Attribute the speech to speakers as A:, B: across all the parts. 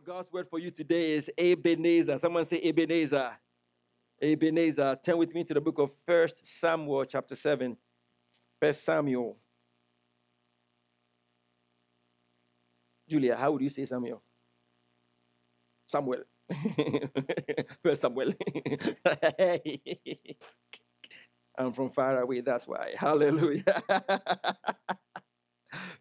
A: God's word for you today is Ebenezer. Someone say Ebenezer. Ebenezer. Turn with me to the book of First Samuel, chapter 7. First Samuel. Julia, how would you say Samuel? Samuel. First Samuel. I'm from far away, that's why. Hallelujah.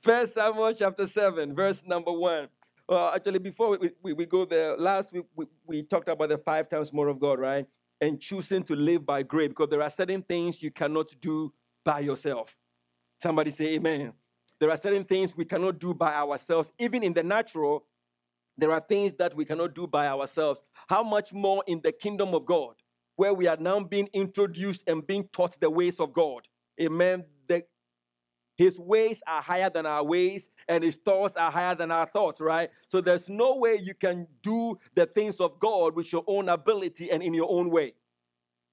A: First Samuel chapter 7, verse number 1. Well, actually, before we, we, we go there, last week we, we talked about the five times more of God, right? And choosing to live by grace because there are certain things you cannot do by yourself. Somebody say amen. There are certain things we cannot do by ourselves. Even in the natural, there are things that we cannot do by ourselves. How much more in the kingdom of God, where we are now being introduced and being taught the ways of God? Amen. His ways are higher than our ways, and his thoughts are higher than our thoughts, right? So there's no way you can do the things of God with your own ability and in your own way.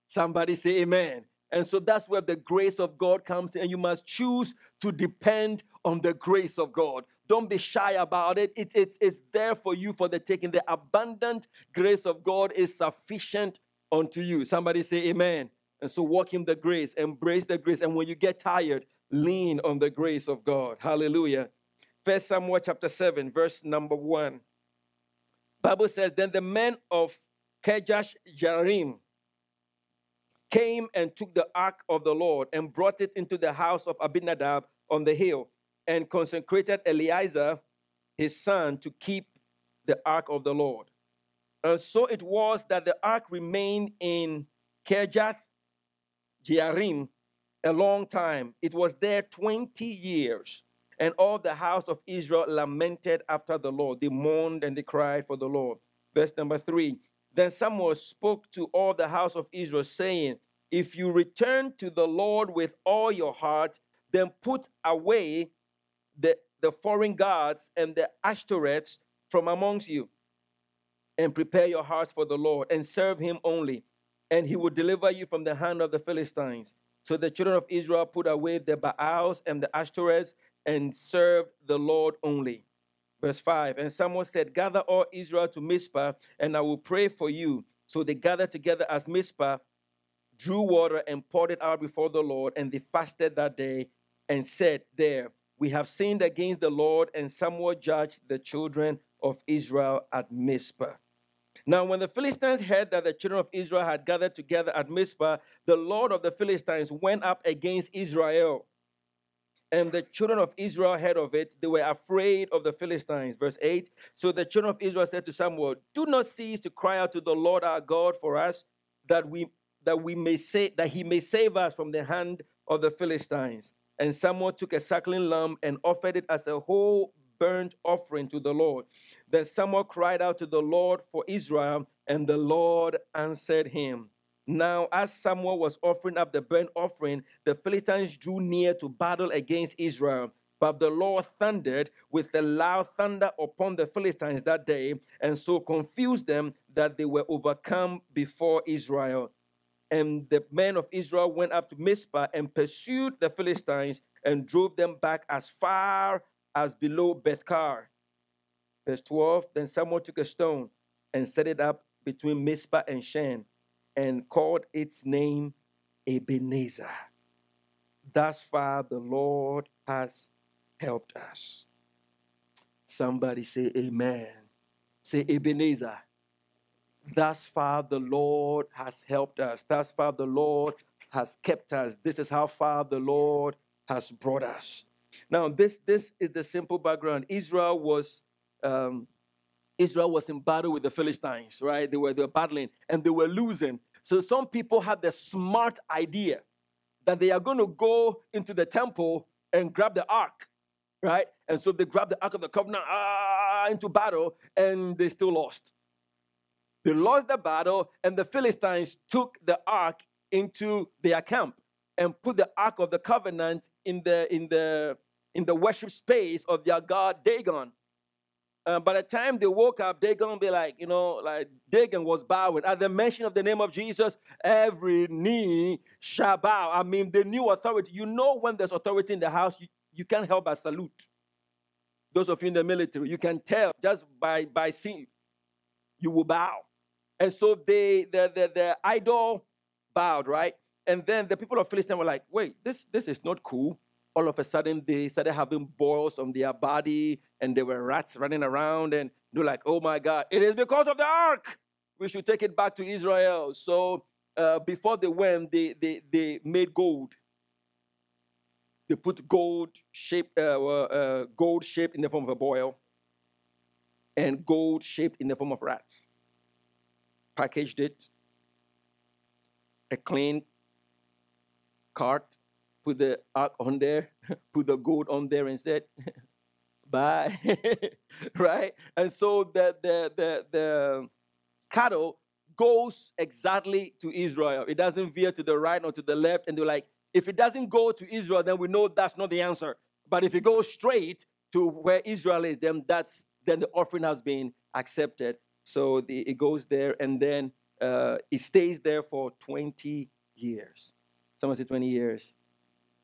A: Somebody say amen. And so that's where the grace of God comes in, and you must choose to depend on the grace of God. Don't be shy about it. it it's, it's there for you for the taking. The abundant grace of God is sufficient unto you. Somebody say amen. And so walk in the grace, embrace the grace. And when you get tired, lean on the grace of God. Hallelujah. First Samuel chapter 7, verse number 1. Bible says, Then the men of Kirjath Jearim came and took the ark of the Lord and brought it into the house of Abinadab on the hill and consecrated Eleazar, his son, to keep the ark of the Lord. And so it was that the ark remained in Kirjath Jearim a long time. It was there 20 years. And all the house of Israel lamented after the Lord. They mourned and they cried for the Lord. Verse number three. Then Samuel spoke to all the house of Israel, saying, If you return to the Lord with all your heart, then put away the, the foreign gods and the Ashtoreths from amongst you, and prepare your hearts for the Lord, and serve him only, and he will deliver you from the hand of the Philistines. So the children of Israel put away the Baals and the Ashtoreths and served the Lord only. Verse 5 And Samuel said, Gather all Israel to Mizpah, and I will pray for you. So they gathered together as Mizpah, drew water, and poured it out before the Lord. And they fasted that day and said, There, we have sinned against the Lord. And Samuel judged the children of Israel at Mizpah. Now, when the Philistines heard that the children of Israel had gathered together at Mizpah, the Lord of the Philistines went up against Israel. And the children of Israel heard of it. They were afraid of the Philistines. Verse 8 So the children of Israel said to Samuel, Do not cease to cry out to the Lord our God for us, that we that we may say that he may save us from the hand of the Philistines. And Samuel took a suckling lamb and offered it as a whole burnt offering to the Lord. Then Samuel cried out to the Lord for Israel, and the Lord answered him. Now, as Samuel was offering up the burnt offering, the Philistines drew near to battle against Israel. But the Lord thundered with a loud thunder upon the Philistines that day, and so confused them that they were overcome before Israel. And the men of Israel went up to Mizpah and pursued the Philistines and drove them back as far as below Bethkar. Verse 12 Then Samuel took a stone and set it up between Mizpah and Shen and called its name Ebenezer. Thus far, the Lord has helped us. Somebody say, Amen. Say, Ebenezer. Thus far, the Lord has helped us. Thus far, the Lord has kept us. This is how far the Lord has brought us. Now, this, this is the simple background. Israel was um, Israel was in battle with the Philistines, right? They were, they were battling and they were losing. So some people had the smart idea that they are going to go into the temple and grab the ark, right? And so they grabbed the ark of the covenant ah, into battle and they still lost. They lost the battle and the Philistines took the ark into their camp and put the ark of the covenant in the in the in the worship space of their god Dagon. Uh, by the time they woke up, they're gonna be like, you know, like Dagon was bowing. At the mention of the name of Jesus, every knee shall bow. I mean, the new authority. You know, when there's authority in the house, you, you can't help but salute. Those of you in the military, you can tell just by by seeing you will bow. And so they the the, the idol bowed, right? And then the people of Philistine were like, wait, this this is not cool. All of a sudden they started having boils on their body and there were rats running around and they're like, oh my God, it is because of the ark. We should take it back to Israel. So uh, before they went, they, they, they made gold. They put gold shaped, uh, uh, gold shaped in the form of a boil, and gold shaped in the form of rats. Packaged it, a clean cart, put the ark on there, put the gold on there, and said, "Bye." right? And so the the the the cattle goes exactly to Israel. It doesn't veer to the right or to the left. And they're like, if it doesn't go to Israel, then we know that's not the answer. But if it goes straight to where Israel is, then that's then the offering has been accepted. So the, it goes there, and then uh, it stays there for 20 years. Someone say 20 years.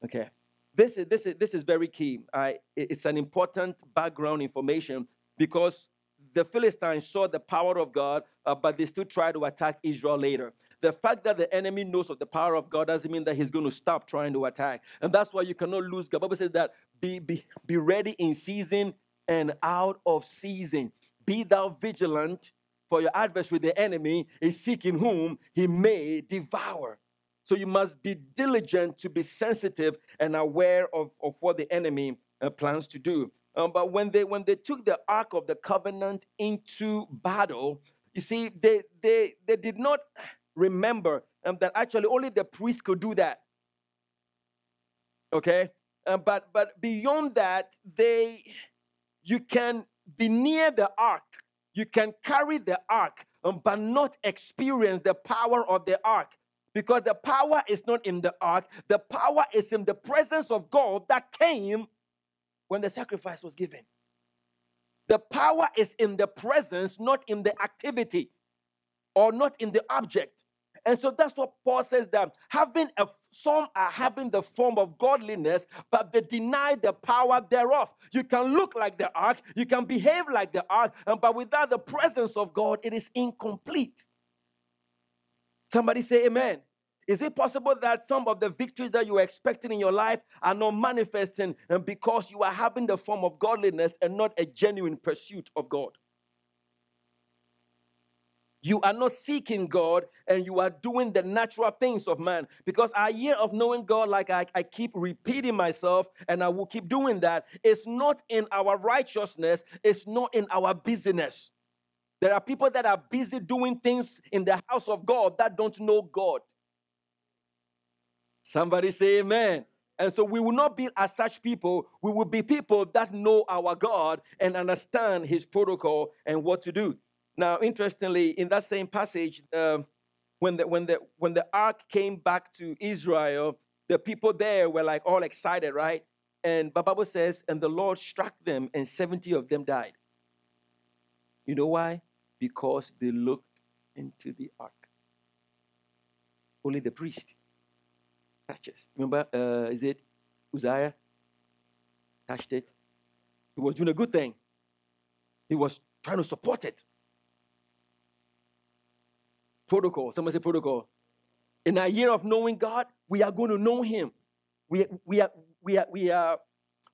A: Okay. This is, this is, this is very key. I, it's an important background information because the Philistines saw the power of God, uh, but they still tried to attack Israel later. The fact that the enemy knows of the power of God doesn't mean that he's going to stop trying to attack. And that's why you cannot lose God. Bible says that be, be, be ready in season and out of season. Be thou vigilant, for your adversary, the enemy, is seeking whom he may devour. So you must be diligent to be sensitive and aware of, of what the enemy uh, plans to do. Um, but when they when they took the Ark of the Covenant into battle, you see, they they they did not remember um, that actually only the priest could do that. Okay, um, but but beyond that, they you can be near the ark, you can carry the ark, um, but not experience the power of the ark. Because the power is not in the ark, the power is in the presence of God that came when the sacrifice was given. The power is in the presence, not in the activity or not in the object. And so that's what Paul says that having a some are having the form of godliness, but they deny the power thereof. You can look like the ark, you can behave like the ark, but without the presence of God, it is incomplete. Somebody say amen. Is it possible that some of the victories that you are expecting in your life are not manifesting and because you are having the form of godliness and not a genuine pursuit of God? You are not seeking God and you are doing the natural things of man. Because our year of knowing God, like I, I keep repeating myself and I will keep doing that, it's not in our righteousness, it's not in our busyness. There are people that are busy doing things in the house of God that don't know God. Somebody say amen. And so we will not be as such people. We will be people that know our God and understand his protocol and what to do. Now, interestingly, in that same passage, uh, when, the, when, the, when the ark came back to Israel, the people there were like all excited, right? And the Bible says, and the Lord struck them, and 70 of them died. You know why? Because they looked into the ark. Only the priest touches. Remember, uh, is it Uzziah? Touched it. He was doing a good thing. He was trying to support it. Protocol. Someone say protocol. In a year of knowing God, we are going to know Him. We, we, are, we, are, we are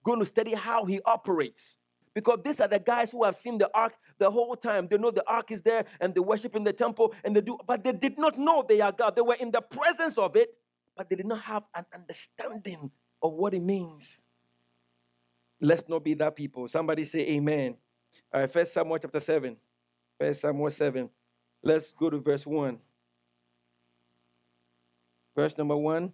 A: going to study how He operates. Because these are the guys who have seen the ark the whole time. They know the ark is there and they worship in the temple and they do, but they did not know they are God. They were in the presence of it, but they did not have an understanding of what it means. Let's not be that people. Somebody say amen. All right, First Samuel chapter 7. First Samuel 7. Let's go to verse 1. Verse number 1.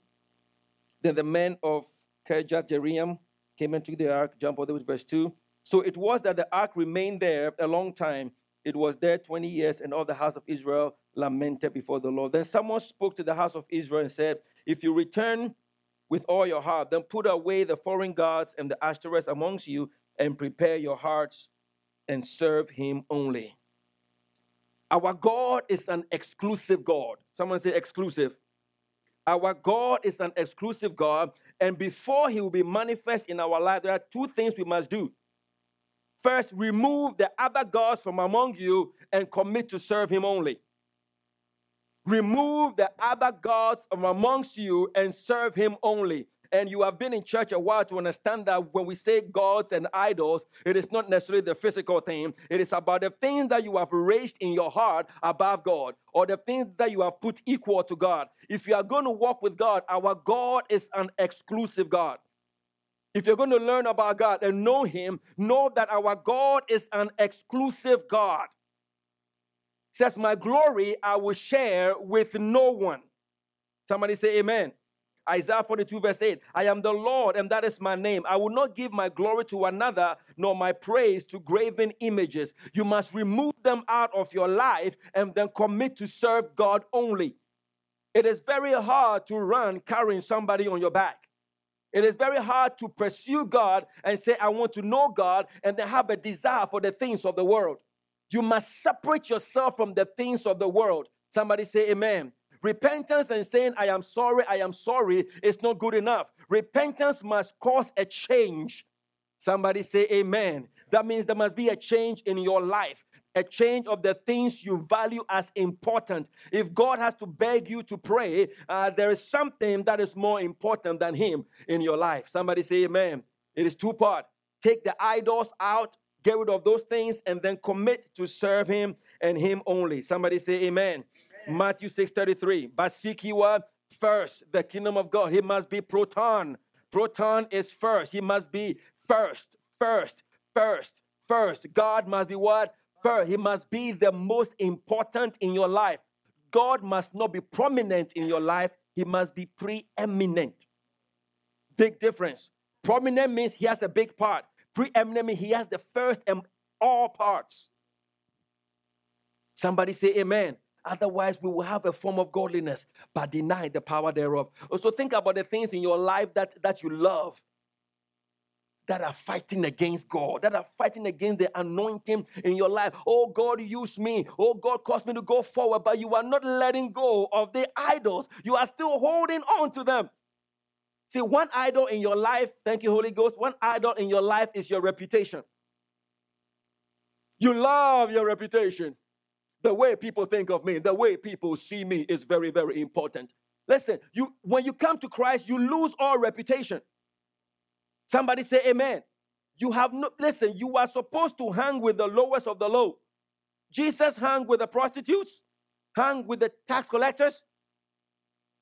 A: Then the men of Kirjath Jearim came into the ark. Jump over to verse 2. So it was that the ark remained there a long time. It was there 20 years, and all the house of Israel lamented before the Lord. Then someone spoke to the house of Israel and said, If you return with all your heart, then put away the foreign gods and the Ashtoreths amongst you, and prepare your hearts and serve him only. Our God is an exclusive God. Someone say exclusive. Our God is an exclusive God, and before He will be manifest in our life, there are two things we must do. First, remove the other gods from among you and commit to serve him only. Remove the other gods from amongst you and serve him only. And you have been in church a while to understand that when we say gods and idols, it is not necessarily the physical thing. It is about the things that you have raised in your heart above God, or the things that you have put equal to God. If you are going to walk with God, our God is an exclusive God. If you're going to learn about God and know Him, know that our God is an exclusive God. says, My glory I will share with no one. Somebody say, Amen. Isaiah 42, verse 8 I am the Lord, and that is my name. I will not give my glory to another, nor my praise to graven images. You must remove them out of your life and then commit to serve God only. It is very hard to run carrying somebody on your back. It is very hard to pursue God and say, I want to know God, and then have a desire for the things of the world. You must separate yourself from the things of the world. Somebody say, Amen. Repentance and saying, I am sorry, I am sorry, is not good enough. Repentance must cause a change. Somebody say, Amen. That means there must be a change in your life, a change of the things you value as important. If God has to beg you to pray, uh, there is something that is more important than Him in your life. Somebody say, Amen. It is two part. Take the idols out, get rid of those things, and then commit to serve Him and Him only. Somebody say, Amen. Matthew 6:33. But seek ye what? First, the kingdom of God. He must be proton. Proton is first. He must be first, first, first, first. God must be what? First. He must be the most important in your life. God must not be prominent in your life. He must be preeminent. Big difference. Prominent means he has a big part. Preeminent means he has the first and all parts. Somebody say amen. Otherwise, we will have a form of godliness, but deny the power thereof. Oh, also, think about the things in your life that, that you love that are fighting against God, that are fighting against the anointing in your life. Oh, God, use me. Oh, God, cause me to go forward, but you are not letting go of the idols. You are still holding on to them. See, one idol in your life, thank you, Holy Ghost, one idol in your life is your reputation. You love your reputation. The way people think of me, the way people see me is very, very important. Listen, you when you come to Christ, you lose all reputation. Somebody say amen. You have no listen, you are supposed to hang with the lowest of the low. Jesus hung with the prostitutes, hung with the tax collectors.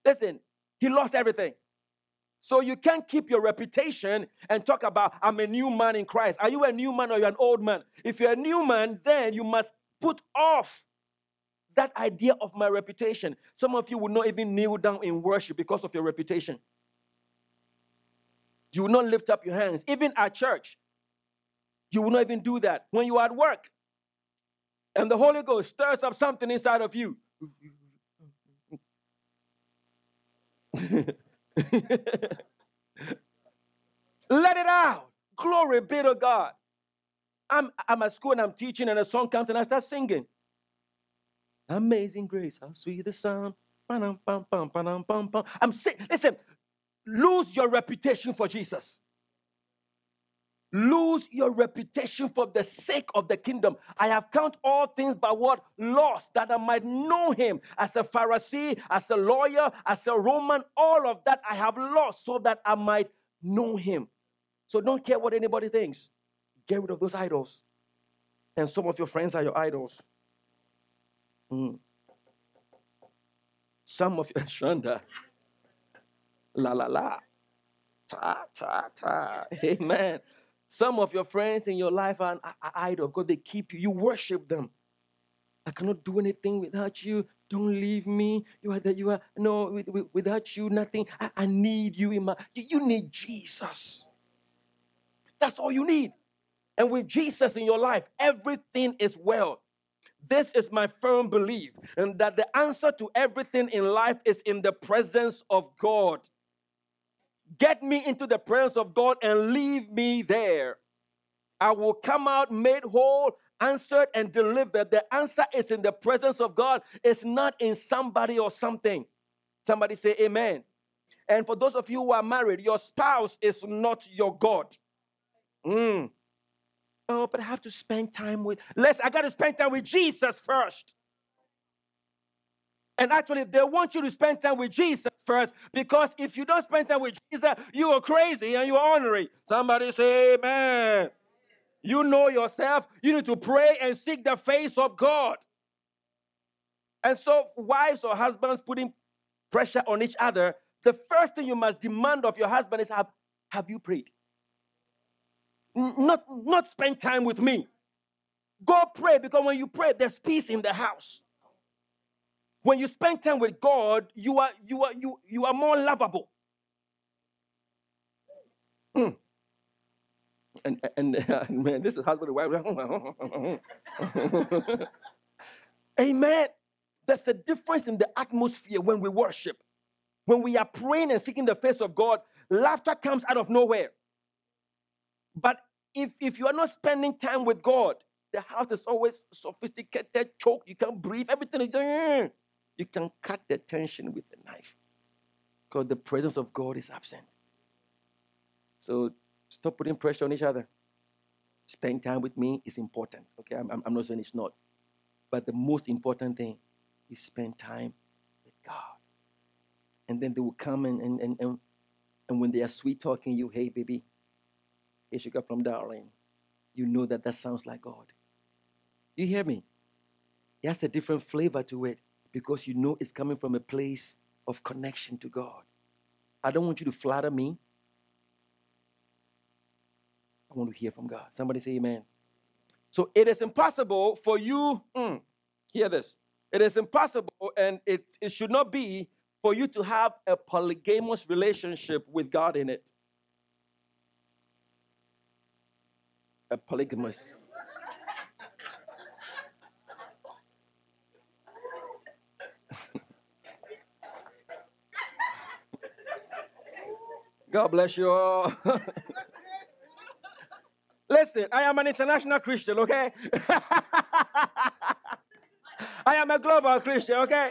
A: Listen, he lost everything. So you can't keep your reputation and talk about I'm a new man in Christ. Are you a new man or you're an old man? If you're a new man, then you must put off that idea of my reputation. Some of you will not even kneel down in worship because of your reputation. You will not lift up your hands. Even at church, you will not even do that. When you are at work and the Holy Ghost stirs up something inside of you. Let it out. Glory be to God. I'm, I'm at school and I'm teaching, and a song comes and I start singing. Amazing grace, how sweet the sound. I'm saying, listen, lose your reputation for Jesus. Lose your reputation for the sake of the kingdom. I have count all things by what lost that I might know him as a Pharisee, as a lawyer, as a Roman. All of that I have lost so that I might know him. So don't care what anybody thinks. Get rid of those idols. And some of your friends are your idols. Mm. Some of you, Shonda, la la la, ta ta ta, amen. Some of your friends in your life are, are idol because they keep you, you worship them. I cannot do anything without you. Don't leave me. You are that you are no without you nothing. I, I need you in my. You, you need Jesus. That's all you need. And with Jesus in your life, everything is well. This is my firm belief, and that the answer to everything in life is in the presence of God. Get me into the presence of God and leave me there. I will come out made whole, answered, and delivered. The answer is in the presence of God, it's not in somebody or something. Somebody say, Amen. And for those of you who are married, your spouse is not your God. Mm. Oh, but I have to spend time with. Let's. I got to spend time with Jesus first. And actually, they want you to spend time with Jesus first because if you don't spend time with Jesus, you are crazy and you are ornery. Somebody say, Amen. You know yourself. You need to pray and seek the face of God. And so, wives or husbands putting pressure on each other, the first thing you must demand of your husband is have, have you prayed? Not, not spend time with me. Go pray because when you pray, there's peace in the house. When you spend time with God, you are you are you you are more lovable. Mm. And and uh, man, this is husband and wife. Amen. There's a difference in the atmosphere when we worship. When we are praying and seeking the face of God, laughter comes out of nowhere. But if, if you are not spending time with God, the house is always sophisticated, choked, you can't breathe, everything is. You can cut the tension with a knife because the presence of God is absent. So stop putting pressure on each other. Spend time with me is important. Okay, I'm, I'm not saying it's not. But the most important thing is spend time with God. And then they will come and, and, and, and, and when they are sweet talking you, hey, baby, hey, sugar plum darling, you know that that sounds like God. You hear me? It has a different flavor to it because you know it's coming from a place of connection to God. I don't want you to flatter me. I want to hear from God. Somebody say amen. So it is impossible for you, mm, hear this. It is impossible and it, it should not be for you to have a polygamous relationship with God in it. A polygamous. God bless you all. Listen, I am an international Christian, okay? I am a global Christian, okay?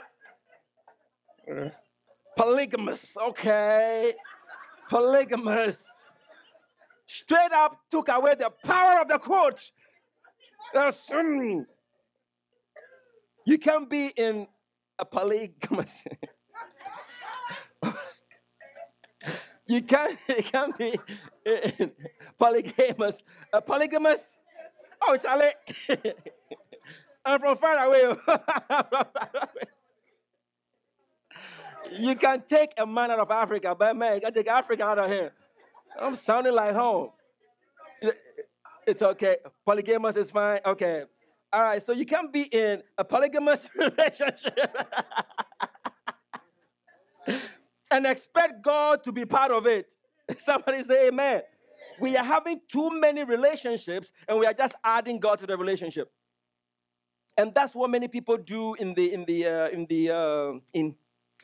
A: Polygamous, okay? Polygamous. Straight up took away the power of the quote. Mm, you can be in polygamous. you can't, you can't be polygamous. A polygamous? Oh, Charlie. I'm from far away. you can take a man out of Africa, but man, you can take Africa out of here. I'm sounding like home. It's okay. Polygamous is fine. Okay. All right. So you can't be in a polygamous relationship and expect God to be part of it. Somebody say amen. We are having too many relationships and we are just adding God to the relationship. And that's what many people do in the in the uh, in the uh, in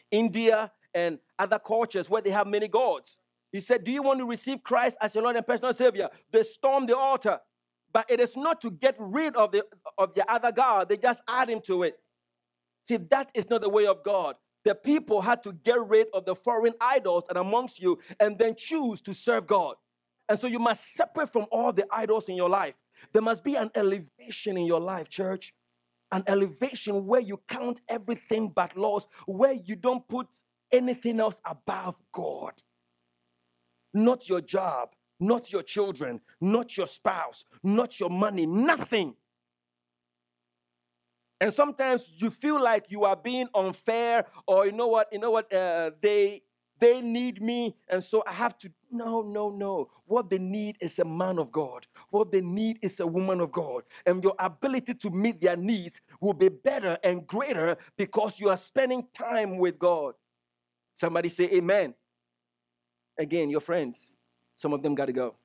A: India and other cultures where they have many gods. He said, "Do you want to receive Christ as your Lord and personal Savior?" They storm the altar, but it is not to get rid of the of the other god. They just add him to it. See, that is not the way of God. The people had to get rid of the foreign idols and amongst you, and then choose to serve God. And so you must separate from all the idols in your life. There must be an elevation in your life, church an elevation where you count everything but loss, where you don't put anything else above God. Not your job, not your children, not your spouse, not your money, nothing. And sometimes you feel like you are being unfair, or you know what, you know what, uh, they they need me, and so I have to. No, no, no. What they need is a man of God. What they need is a woman of God. And your ability to meet their needs will be better and greater because you are spending time with God. Somebody say amen. Again, your friends, some of them got to go.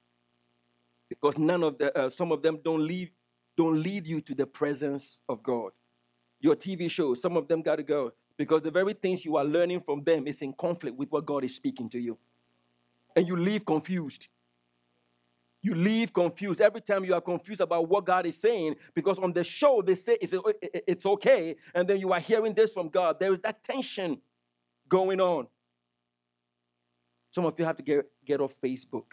A: Because none of the, uh, some of them don't lead, don't lead you to the presence of God. Your TV shows, some of them got to go because the very things you are learning from them is in conflict with what God is speaking to you. And you leave confused. You leave confused every time you are confused about what God is saying because on the show they say it's, it's okay, and then you are hearing this from God. There is that tension going on. Some of you have to get, get off Facebook.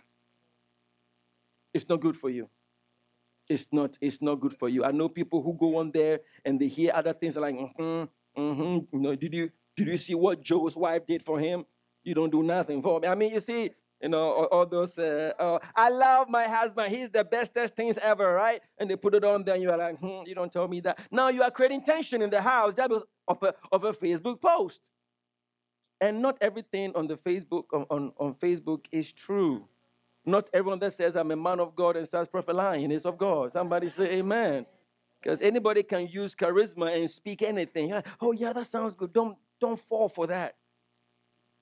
A: It's not good for you. It's not, it's not good for you. I know people who go on there and they hear other things like, mm-hmm, mm-hmm. You know, did you did you see what Joe's wife did for him? You don't do nothing for me. I mean, you see, you know, all, all those, uh, uh, I love my husband. He's the bestest things ever, right? And they put it on there and you're like, hmm, you don't tell me that. Now you are creating tension in the house. That was of a, of a Facebook post. And not everything on the Facebook, on, on, Facebook is true. Not everyone that says I'm a man of God and starts prophesying is of God. Somebody say amen. Because anybody can use charisma and speak anything. Oh, yeah, that sounds good. Don't, don't fall for that.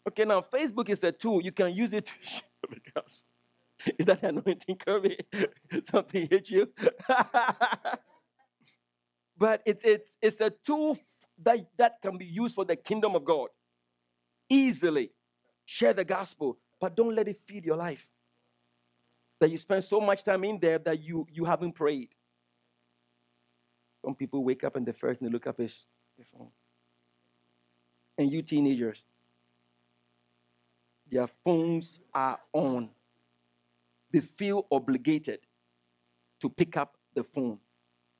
A: Okay, now Facebook is a tool. You can use it to share. Is that anointing? Something hit you? but it's, it's, it's a tool that, that can be used for the kingdom of God. Easily. Share the gospel, but don't let it feed your life. That you spend so much time in there that you, you haven't prayed. Some people wake up and the first thing they look up is their phone. And you teenagers, their phones are on. They feel obligated to pick up the phone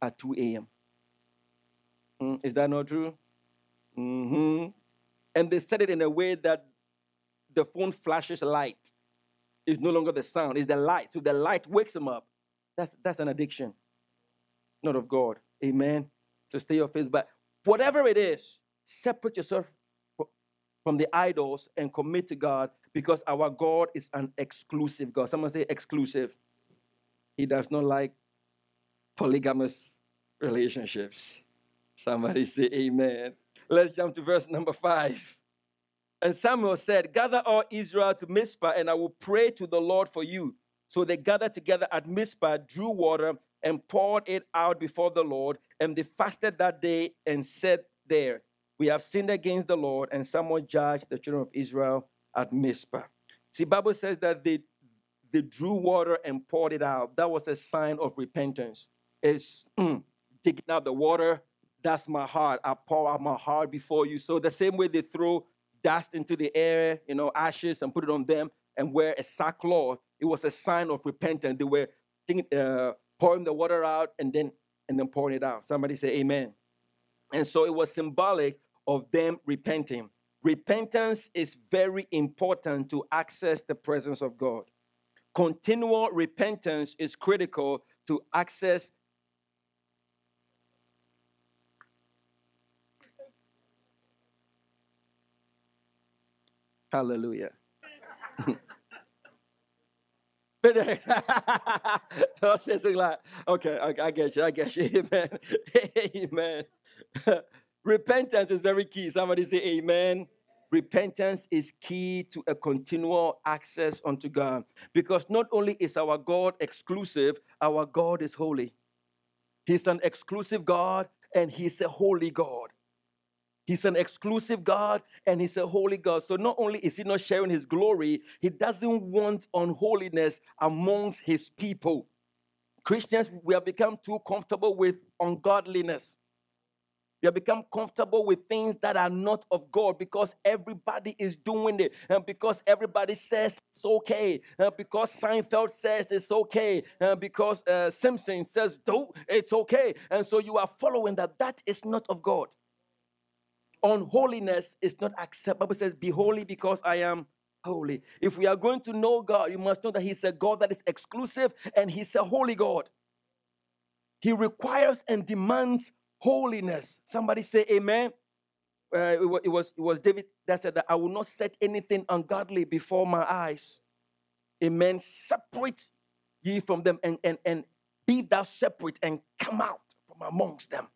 A: at 2 a.m. Mm, is that not true? Mm-hmm. And they set it in a way that the phone flashes light. It's no longer the sound, it's the light. So the light wakes them up. That's, that's an addiction, not of God. Amen. So stay off faith. But whatever it is, separate yourself from the idols and commit to God because our God is an exclusive God. Someone say exclusive. He does not like polygamous relationships. Somebody say amen. Let's jump to verse number five. And Samuel said, Gather all Israel to Mizpah, and I will pray to the Lord for you. So they gathered together at Mizpah, drew water, and poured it out before the Lord. And they fasted that day and said there, We have sinned against the Lord. And Samuel judged the children of Israel at Mizpah. See, Bible says that they, they drew water and poured it out. That was a sign of repentance. It's digging out the water. That's my heart. I pour out my heart before you. So the same way they throw dust into the air, you know, ashes and put it on them and wear a sackcloth, it was a sign of repentance. They were uh, pouring the water out and then and then pouring it out. Somebody say amen. And so it was symbolic of them repenting. Repentance is very important to access the presence of God. Continual repentance is critical to access Hallelujah. okay, okay, I get you, I get you. Amen. Amen. Repentance is very key. Somebody say amen. Repentance is key to a continual access unto God. Because not only is our God exclusive, our God is holy. He's an exclusive God and He's a holy God. He's an exclusive God and He's a holy God. So not only is He not sharing His glory, He doesn't want unholiness amongst His people. Christians, we have become too comfortable with ungodliness. We have become comfortable with things that are not of God because everybody is doing it, and because everybody says it's okay, and because Seinfeld says it's okay, and because uh, Simpson says do it's okay, and so you are following that. That is not of God. Unholiness is not acceptable. Says, "Be holy, because I am holy." If we are going to know God, you must know that He's a God that is exclusive, and He's a holy God. He requires and demands holiness. Somebody say amen. Uh, it, it, was, it was David that said that I will not set anything ungodly before my eyes. Amen. Separate ye from them and, and, and be thou separate and come out from amongst them.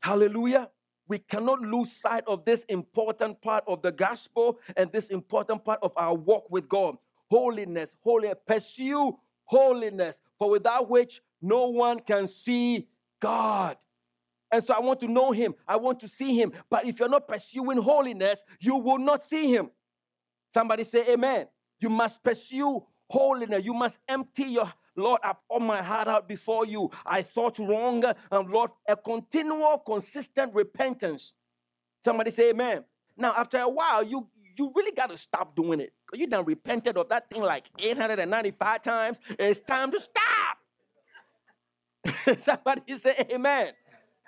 A: Hallelujah. We cannot lose sight of this important part of the gospel and this important part of our walk with God. Holiness, holiness. Pursue holiness, for without which no one can see God. And so I want to know him. I want to see him. But if you're not pursuing holiness, you will not see him. Somebody say amen. You must pursue holiness. You must empty your Lord, I pour my heart out before you. I thought wrong. And Lord, a continual, consistent repentance. Somebody say amen. Now, after a while, you you really got to stop doing it. You done repented of that thing like 895 times. It's time to stop. Somebody say amen.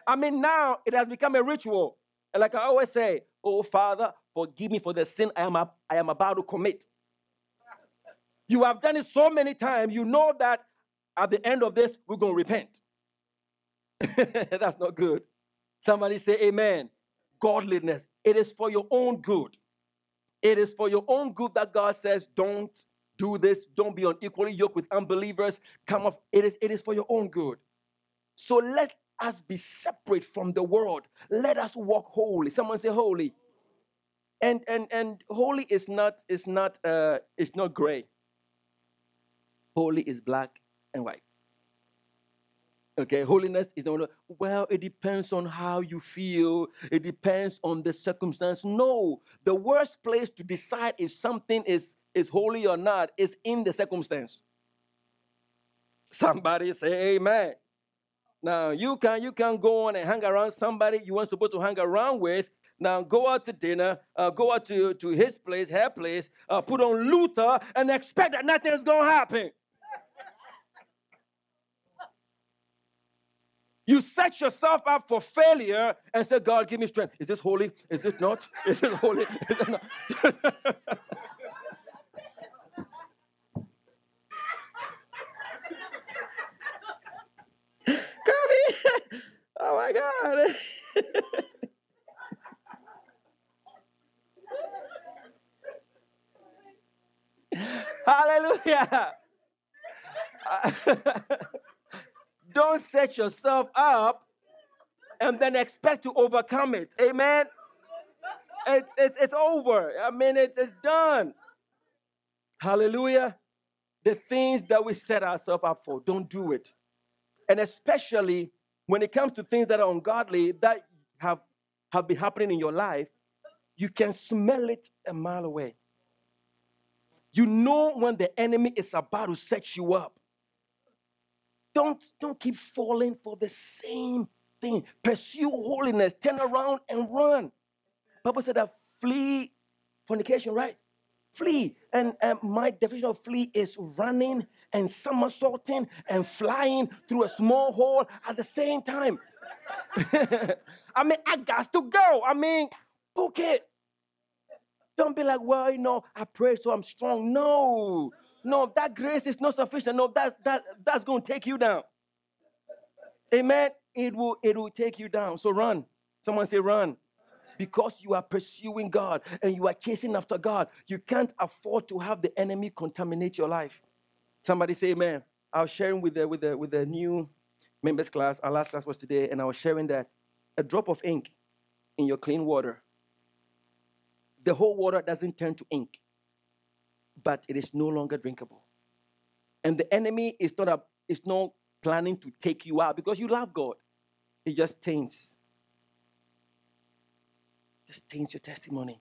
A: I mean, now it has become a ritual. And like I always say, oh Father, forgive me for the sin I am, I am about to commit. You have done it so many times, you know that at the end of this, we're going to repent. That's not good. Somebody say amen. Godliness, it is for your own good. It is for your own good that God says, don't do this, don't be unequally yoked with unbelievers. Come off. It is, it is for your own good. So let us be separate from the world. Let us walk holy. Someone say holy. And and and holy is not is not uh it's not gray. Holy is black and white. Okay, holiness is not, well, it depends on how you feel, it depends on the circumstance. No, the worst place to decide if something is, is holy or not is in the circumstance. Somebody say amen. Now you can you can go on and hang around somebody you weren't supposed to hang around with. Now go out to dinner, uh, go out to, to his place, her place, uh, put on Luther, and expect that nothing's gonna happen. You set yourself up for failure and say, God, give me strength. Is this holy? Is it not? Is it holy? Is it not? Here. Oh my God. Hallelujah. Don't set yourself up and then expect to overcome it. Amen. It's, it's, it's over. I mean, it's, it's done. Hallelujah. The things that we set ourselves up for, don't do it. And especially when it comes to things that are ungodly that have, have been happening in your life, you can smell it a mile away. You know when the enemy is about to set you up. Don't, don't keep falling for the same thing. Pursue holiness. Turn around and run. Bible said that flee fornication, right? Flee. And my definition of flee is running and somersaulting and flying through a small hole at the same time. I mean, I got to go. I mean, book it. Don't be like, well, you know, I pray so I'm strong. No. No, that grace is not sufficient. No, that's that that's going to take you down. Amen. It will it will take you down. So run. Someone say run. Because you are pursuing God and you are chasing after God, you can't afford to have the enemy contaminate your life. Somebody say amen. I was sharing with the with the with the new members class. Our last class was today, and I was sharing that a drop of ink in your clean water, the whole water doesn't turn to ink but it is no longer drinkable. And the enemy is not, a, is not planning to take you out because you love God. It just taints. Just taints your testimony.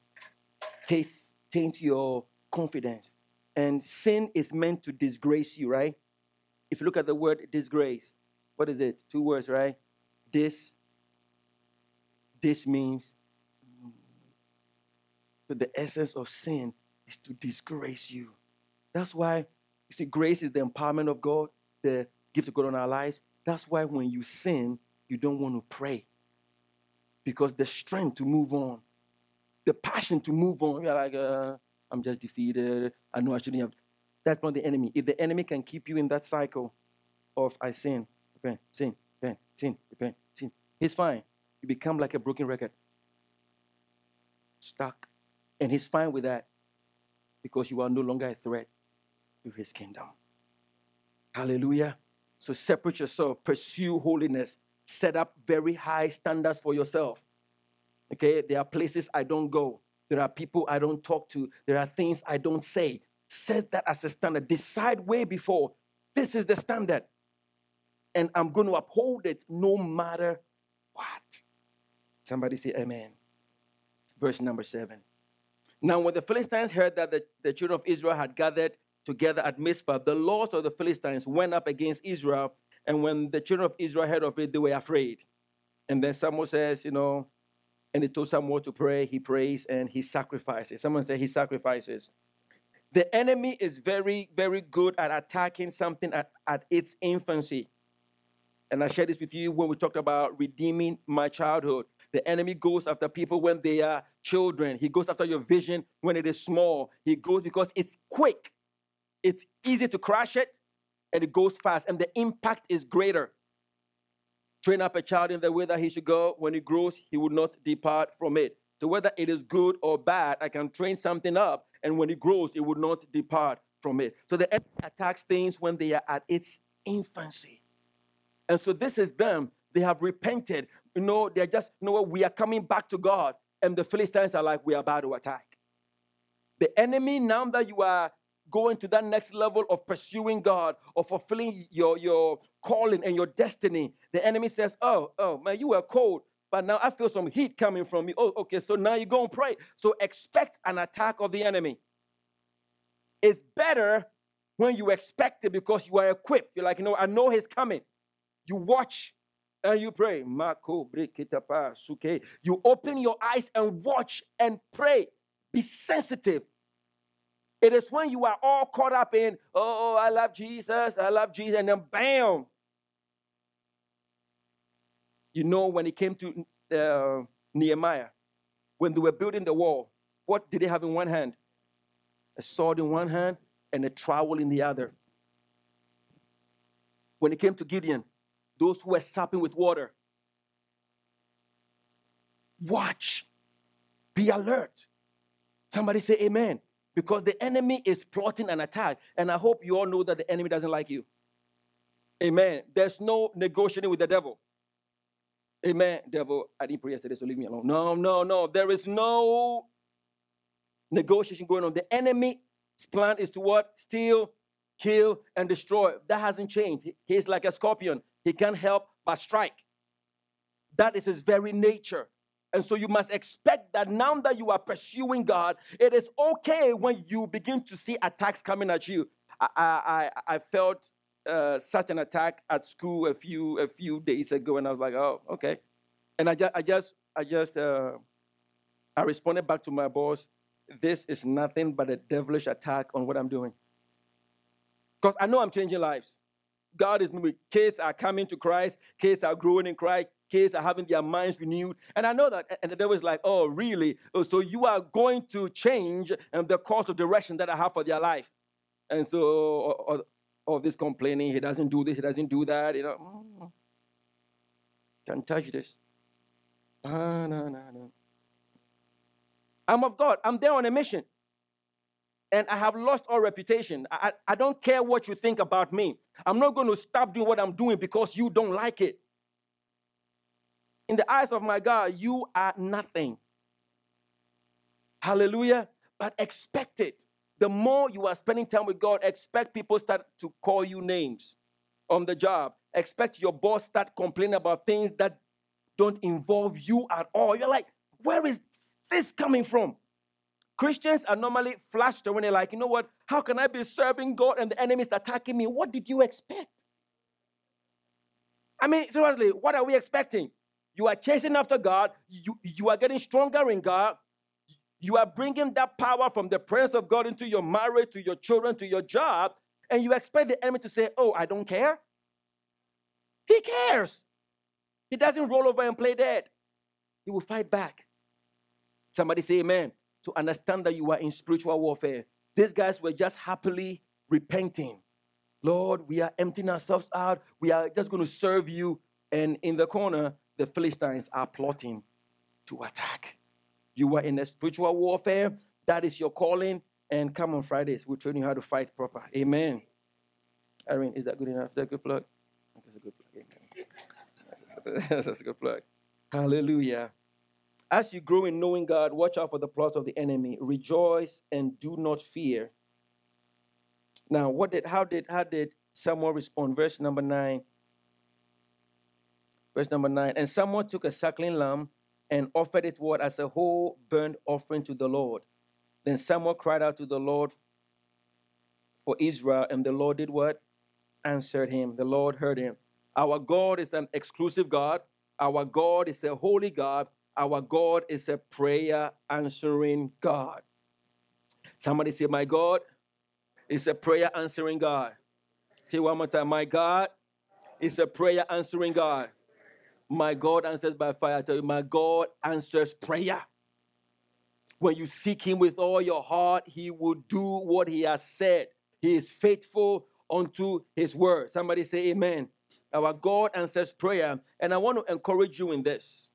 A: Taints, taints your confidence. And sin is meant to disgrace you, right? If you look at the word disgrace, what is it? Two words, right? This. This means the essence of sin is to disgrace you. That's why, you see, grace is the empowerment of God, the gift of God on our lives. That's why when you sin, you don't want to pray. Because the strength to move on, the passion to move on, you're like, uh, I'm just defeated. I know I shouldn't have. That's not the enemy. If the enemy can keep you in that cycle of I sin, repent, sin, repent, sin, repent, sin, he's fine. You become like a broken record. Stuck. And he's fine with that because you are no longer a threat to his kingdom. Hallelujah. So separate yourself, pursue holiness, set up very high standards for yourself. Okay, there are places I don't go, there are people I don't talk to, there are things I don't say. Set that as a standard. Decide way before this is the standard, and I'm going to uphold it no matter what. Somebody say amen. Verse number seven. Now, when the Philistines heard that the, the children of Israel had gathered together at Mizpah, the lords of the Philistines went up against Israel. And when the children of Israel heard of it, they were afraid. And then Samuel says, you know, and he told Samuel to pray. He prays and he sacrifices. Someone said he sacrifices. The enemy is very, very good at attacking something at, at its infancy. And I shared this with you when we talked about redeeming my childhood. The enemy goes after people when they are children. He goes after your vision when it is small. He goes because it's quick, it's easy to crash it, and it goes fast, and the impact is greater. Train up a child in the way that he should go. When he grows, he will not depart from it. So, whether it is good or bad, I can train something up, and when it grows, it will not depart from it. So, the enemy attacks things when they are at its infancy. And so, this is them. They have repented. You know, they're just, you know what, we are coming back to God. And the Philistines are like, we are about to attack. The enemy, now that you are going to that next level of pursuing God or fulfilling your, your calling and your destiny, the enemy says, Oh, oh, man, you were cold, but now I feel some heat coming from me. Oh, okay, so now you go and pray. So expect an attack of the enemy. It's better when you expect it because you are equipped. You're like, you know, I know he's coming. You watch and you pray. You open your eyes and watch and pray. Be sensitive it is when you are all caught up in, oh, I love Jesus, I love Jesus, and then bam. You know, when it came to uh, Nehemiah, when they were building the wall, what did they have in one hand? A sword in one hand and a trowel in the other. When it came to Gideon, those who were sapping with water, watch, be alert. Somebody say amen because the enemy is plotting an attack. And I hope you all know that the enemy doesn't like you. Amen. There's no negotiating with the devil. Amen. Devil, I didn't pray yesterday, so leave me alone. No, no, no. There is no negotiation going on. The enemy's plan is to what? Steal, kill, and destroy. That hasn't changed. He's like a scorpion. He can't help but strike. That is his very nature. And so you must expect that now that you are pursuing God, it is okay when you begin to see attacks coming at you. I, I, I felt uh, such an attack at school a few a few days ago, and I was like, oh, okay. And I just I just I just uh, I responded back to my boss. This is nothing but a devilish attack on what I'm doing. Because I know I'm changing lives. God is moving. Kids are coming to Christ. Kids are growing in Christ kids are having their minds renewed. And I know that, and the devil is like, oh, really? Oh, so you are going to change um, the course of direction that I have for their life. And so, all, this complaining, he doesn't do this, he doesn't do that, you know. Mm, can't touch this. Ah, no, no, no. I'm of God. I'm there on a mission. And I have lost all reputation. I, I, I don't care what you think about me. I'm not going to stop doing what I'm doing because you don't like it in the eyes of my God, you are nothing. Hallelujah. But expect it. The more you are spending time with God, expect people start to call you names on the job. Expect your boss start complaining about things that don't involve you at all. You're like, where is this coming from? Christians are normally flushed when they're like, you know what? How can I be serving God and the enemy is attacking me? What did you expect? I mean, seriously, what are we expecting? You are chasing after God. You, you are getting stronger in God. You are bringing that power from the presence of God into your marriage, to your children, to your job. And you expect the enemy to say, Oh, I don't care. He cares. He doesn't roll over and play dead. He will fight back. Somebody say amen. To understand that you are in spiritual warfare. These guys were just happily repenting. Lord, we are emptying ourselves out. We are just going to serve you. And in the corner, the Philistines are plotting to attack. You are in a spiritual warfare. That is your calling. And come on Fridays, we'll train you how to fight proper. Amen. Irene, is that good enough? Is that a good plug? That's a good plug. Amen. That's a good plug. Hallelujah. As you grow in knowing God, watch out for the plots of the enemy. Rejoice and do not fear. Now, what did how did how did Samuel respond? Verse number nine. Verse number nine. And someone took a suckling lamb and offered it what as a whole burnt offering to the Lord. Then Samuel cried out to the Lord for Israel, and the Lord did what? Answered him. The Lord heard him. Our God is an exclusive God. Our God is a holy God. Our God is a prayer answering God. Somebody say, My God is a prayer answering God. Say one more time, My God It's a prayer answering God. My God answers by fire. I tell you, my God answers prayer. When you seek Him with all your heart, He will do what He has said. He is faithful unto His word. Somebody say, Amen. Our God answers prayer. And I want to encourage you in this.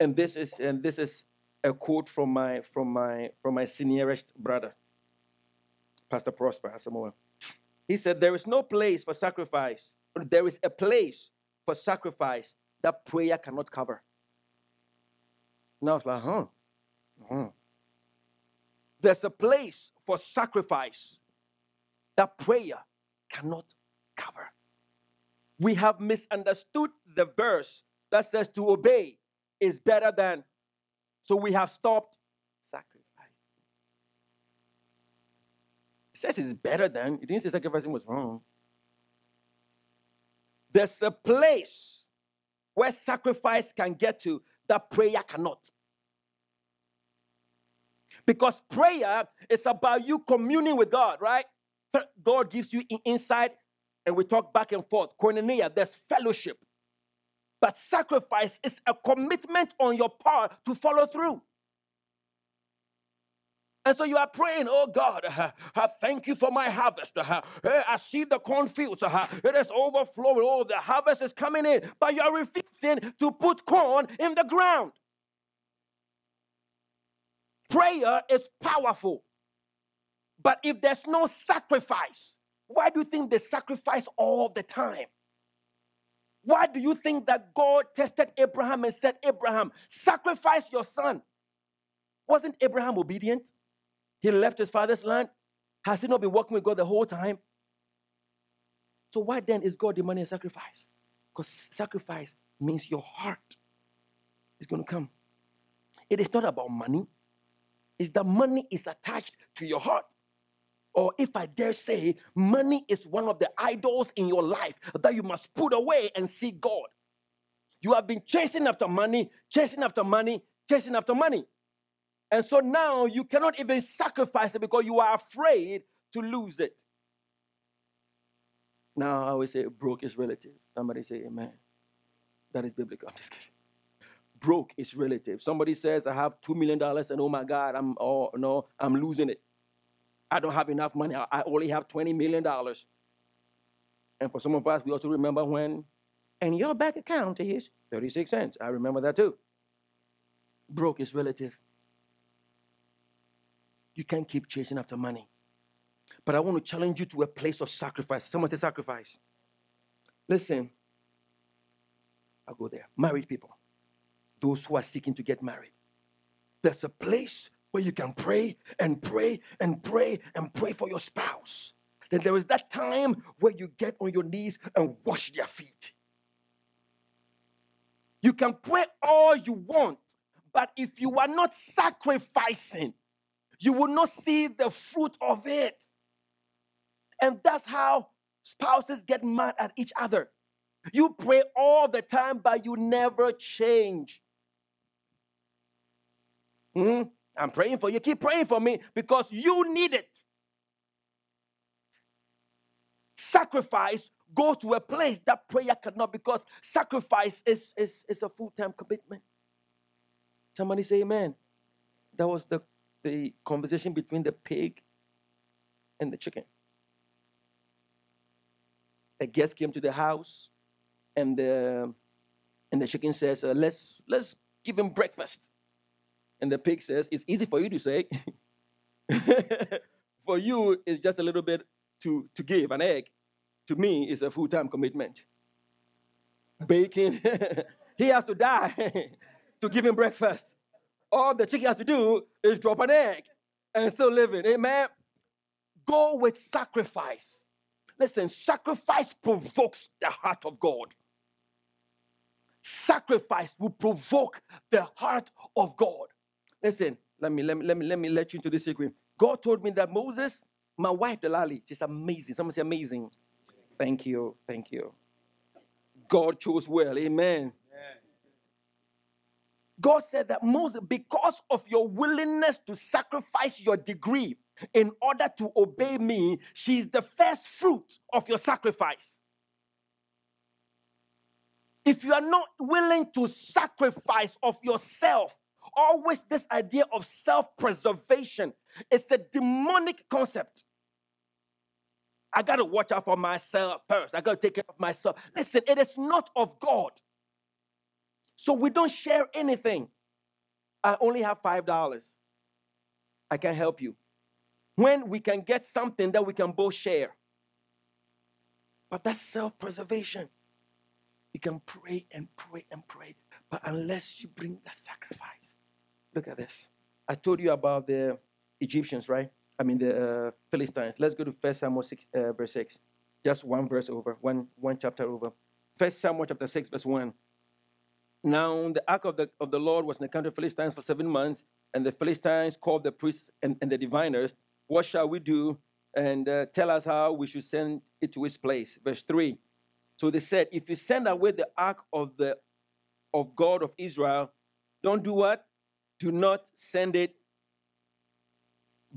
A: And this is and this is a quote from my from my from my seniorest brother, Pastor Prosper Asamoah. He said, There is no place for sacrifice, there is a place for sacrifice that prayer cannot cover. Now I was like, huh. huh. There's a place for sacrifice that prayer cannot cover. We have misunderstood the verse that says to obey is better than. So we have stopped sacrifice. It says it's better than. It didn't say sacrificing was wrong. There's a place where sacrifice can get to that prayer cannot. Because prayer is about you communing with God, right? God gives you insight, and we talk back and forth. Koinonia, there's fellowship. But sacrifice is a commitment on your part to follow through. And so you are praying, oh God, uh, uh, thank you for my harvest. Uh, I see the cornfields. It is overflowing. Oh, the harvest is coming in. But you are refusing to put corn in the ground. Prayer is powerful. But if there's no sacrifice, why do you think they sacrifice all the time? Why do you think that God tested Abraham and said, Abraham, sacrifice your son? Wasn't Abraham obedient? He left his father's land. Has he not been working with God the whole time? So why then is God demanding a sacrifice? Because sacrifice means your heart is going to come. It is not about money. It's that money is attached to your heart. Or if I dare say, money is one of the idols in your life that you must put away and seek God. You have been chasing after money, chasing after money, chasing after money. And so now you cannot even sacrifice it because you are afraid to lose it. Now I always say broke is relative. Somebody say amen. That is biblical. I'm just kidding. Broke is relative. Somebody says I have two million dollars and oh my God, I'm oh no, I'm losing it. I don't have enough money. I only have $20 million. And for some of us, we also remember when, and your bank account is 36 cents. I remember that too. Broke is relative. You can't keep chasing after money. But I want to challenge you to a place of sacrifice. Someone say sacrifice. Listen, I'll go there. Married people, those who are seeking to get married. There's a place where you can pray and pray and pray and pray for your spouse. Then there is that time where you get on your knees and wash their feet. You can pray all you want, but if you are not sacrificing, you will not see the fruit of it. And that's how spouses get mad at each other. You pray all the time, but you never change. Hmm? I'm praying for you. Keep praying for me because you need it. Sacrifice goes to a place that prayer cannot because sacrifice is, is, is a full time commitment. Somebody say amen. That was the the conversation between the pig and the chicken. A guest came to the house, and the and the chicken says, uh, "Let's let's give him breakfast." And the pig says, "It's easy for you to say. for you, it's just a little bit to to give an egg. To me, it's a full time commitment. Bacon, he has to die to give him breakfast." all the chicken has to do is drop an egg and still living. Amen. Go with sacrifice. Listen, sacrifice provokes the heart of God. Sacrifice will provoke the heart of God. Listen, let me let me let me let me let you into this secret. God told me that Moses, my wife Delali, she's amazing. Someone say amazing. Thank you, thank you. God chose well. Amen. God said that Moses, because of your willingness to sacrifice your degree, in order to obey me, she's the first fruit of your sacrifice. If you are not willing to sacrifice of yourself, always this idea of self preservation, it's a demonic concept. I got to watch out for myself first. I got to take care of myself. Listen, it is not of God. So we don't share anything. I only have $5. I can help you. When we can get something that we can both share. But that's self preservation. You can pray and pray and pray. But unless you bring that sacrifice, look at this. I told you about the Egyptians, right? I mean, the uh, Philistines. Let's go to First Samuel 6, uh, verse 6. Just one verse over, one, one chapter over. First Samuel chapter 6, verse 1. Now the ark of the, of the Lord was in the country of Philistines for seven months, and the Philistines called the priests and, and the diviners, What shall we do? And uh, tell us how we should send it to its place. Verse 3. So they said, If you send away the ark of the of God of Israel, don't do what? Do not send it,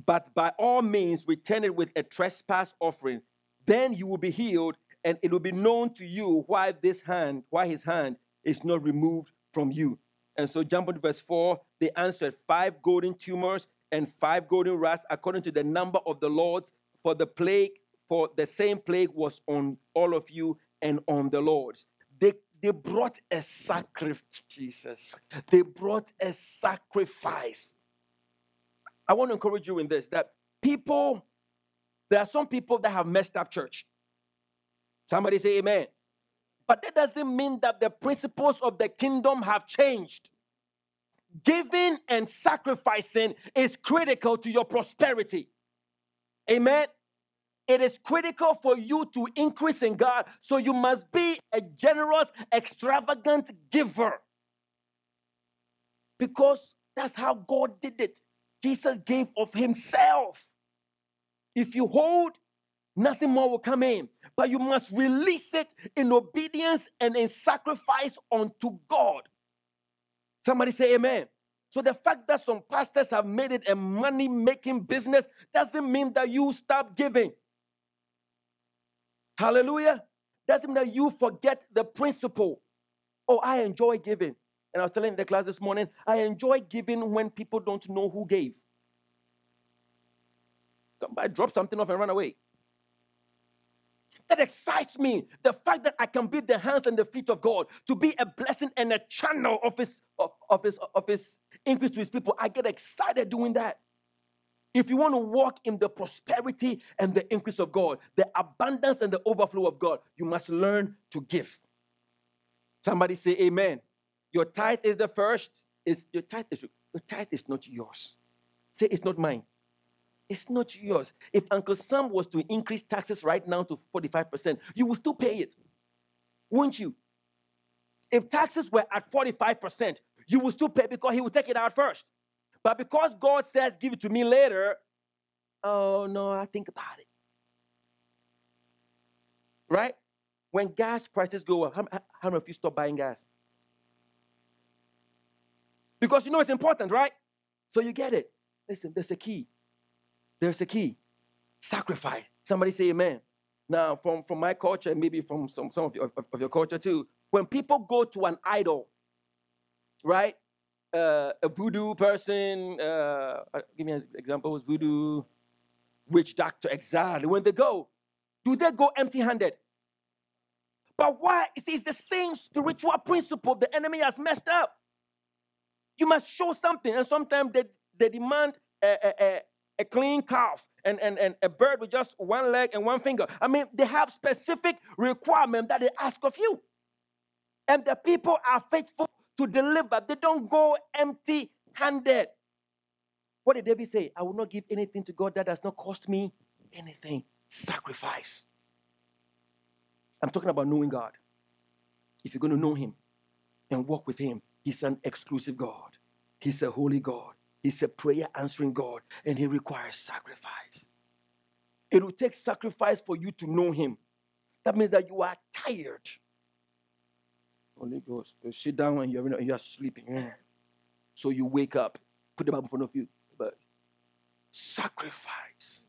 A: but by all means return it with a trespass offering. Then you will be healed, and it will be known to you why this hand, why his hand is not removed from you. And so, jump on to verse 4, they answered five golden tumors and five golden rats according to the number of the Lord's, for the plague, for the same plague was on all of you and on the Lord's. They, they brought a sacrifice, Jesus. They brought a sacrifice. I want to encourage you in this that people, there are some people that have messed up church. Somebody say amen. But that doesn't mean that the principles of the kingdom have changed. Giving and sacrificing is critical to your prosperity. Amen. It is critical for you to increase in God, so you must be a generous, extravagant giver. Because that's how God did it. Jesus gave of Himself. If you hold, nothing more will come in but you must release it in obedience and in sacrifice unto God. Somebody say amen. So the fact that some pastors have made it a money making business doesn't mean that you stop giving. Hallelujah. Doesn't mean that you forget the principle. Oh, I enjoy giving. And I was telling the class this morning, I enjoy giving when people don't know who gave. Come by, drop something off and run away. That excites me. The fact that I can be the hands and the feet of God to be a blessing and a channel of his, of, of his, of his increase to his people. I get excited doing that. If you want to walk in the prosperity and the increase of God, the abundance and the overflow of God, you must learn to give. Somebody say amen. Your tithe is the first. Is your tithe is your tithe is not yours. Say it's not mine. It's not yours. If Uncle Sam was to increase taxes right now to 45%, you will still pay it, won't you? If taxes were at 45%, you will still pay because he will take it out first. But because God says, give it to me later, oh no, I think about it. Right? When gas prices go up, how, many of you stop buying gas? Because you know it's important, right? So you get it. Listen, there's a key. There's a key sacrifice. Somebody say amen. Now, from, from my culture, maybe from some, some of, your, of your culture too, when people go to an idol, right? Uh, a voodoo person, uh, uh give me an example, was voodoo, witch doctor, exactly. When they go, do they go empty handed? But why? See, it's the same spiritual principle the enemy has messed up. You must show something, and sometimes they, they demand a, a, a clean calf and, and, and a bird with just one leg and one finger. I mean, they have specific requirement that they ask of you. And the people are faithful to deliver. They don't go empty handed. What did David say? I will not give anything to God that does not cost me anything. Sacrifice. I'm talking about knowing God. If you're going to know Him and walk with Him, He's an exclusive God, He's a holy God. He's a prayer answering God and He requires sacrifice. It will take sacrifice for you to know Him. That means that you are tired. Holy Ghost, you sit down and you're, you're sleeping. Mm. So you wake up, put the Bible in front of you. But sacrifice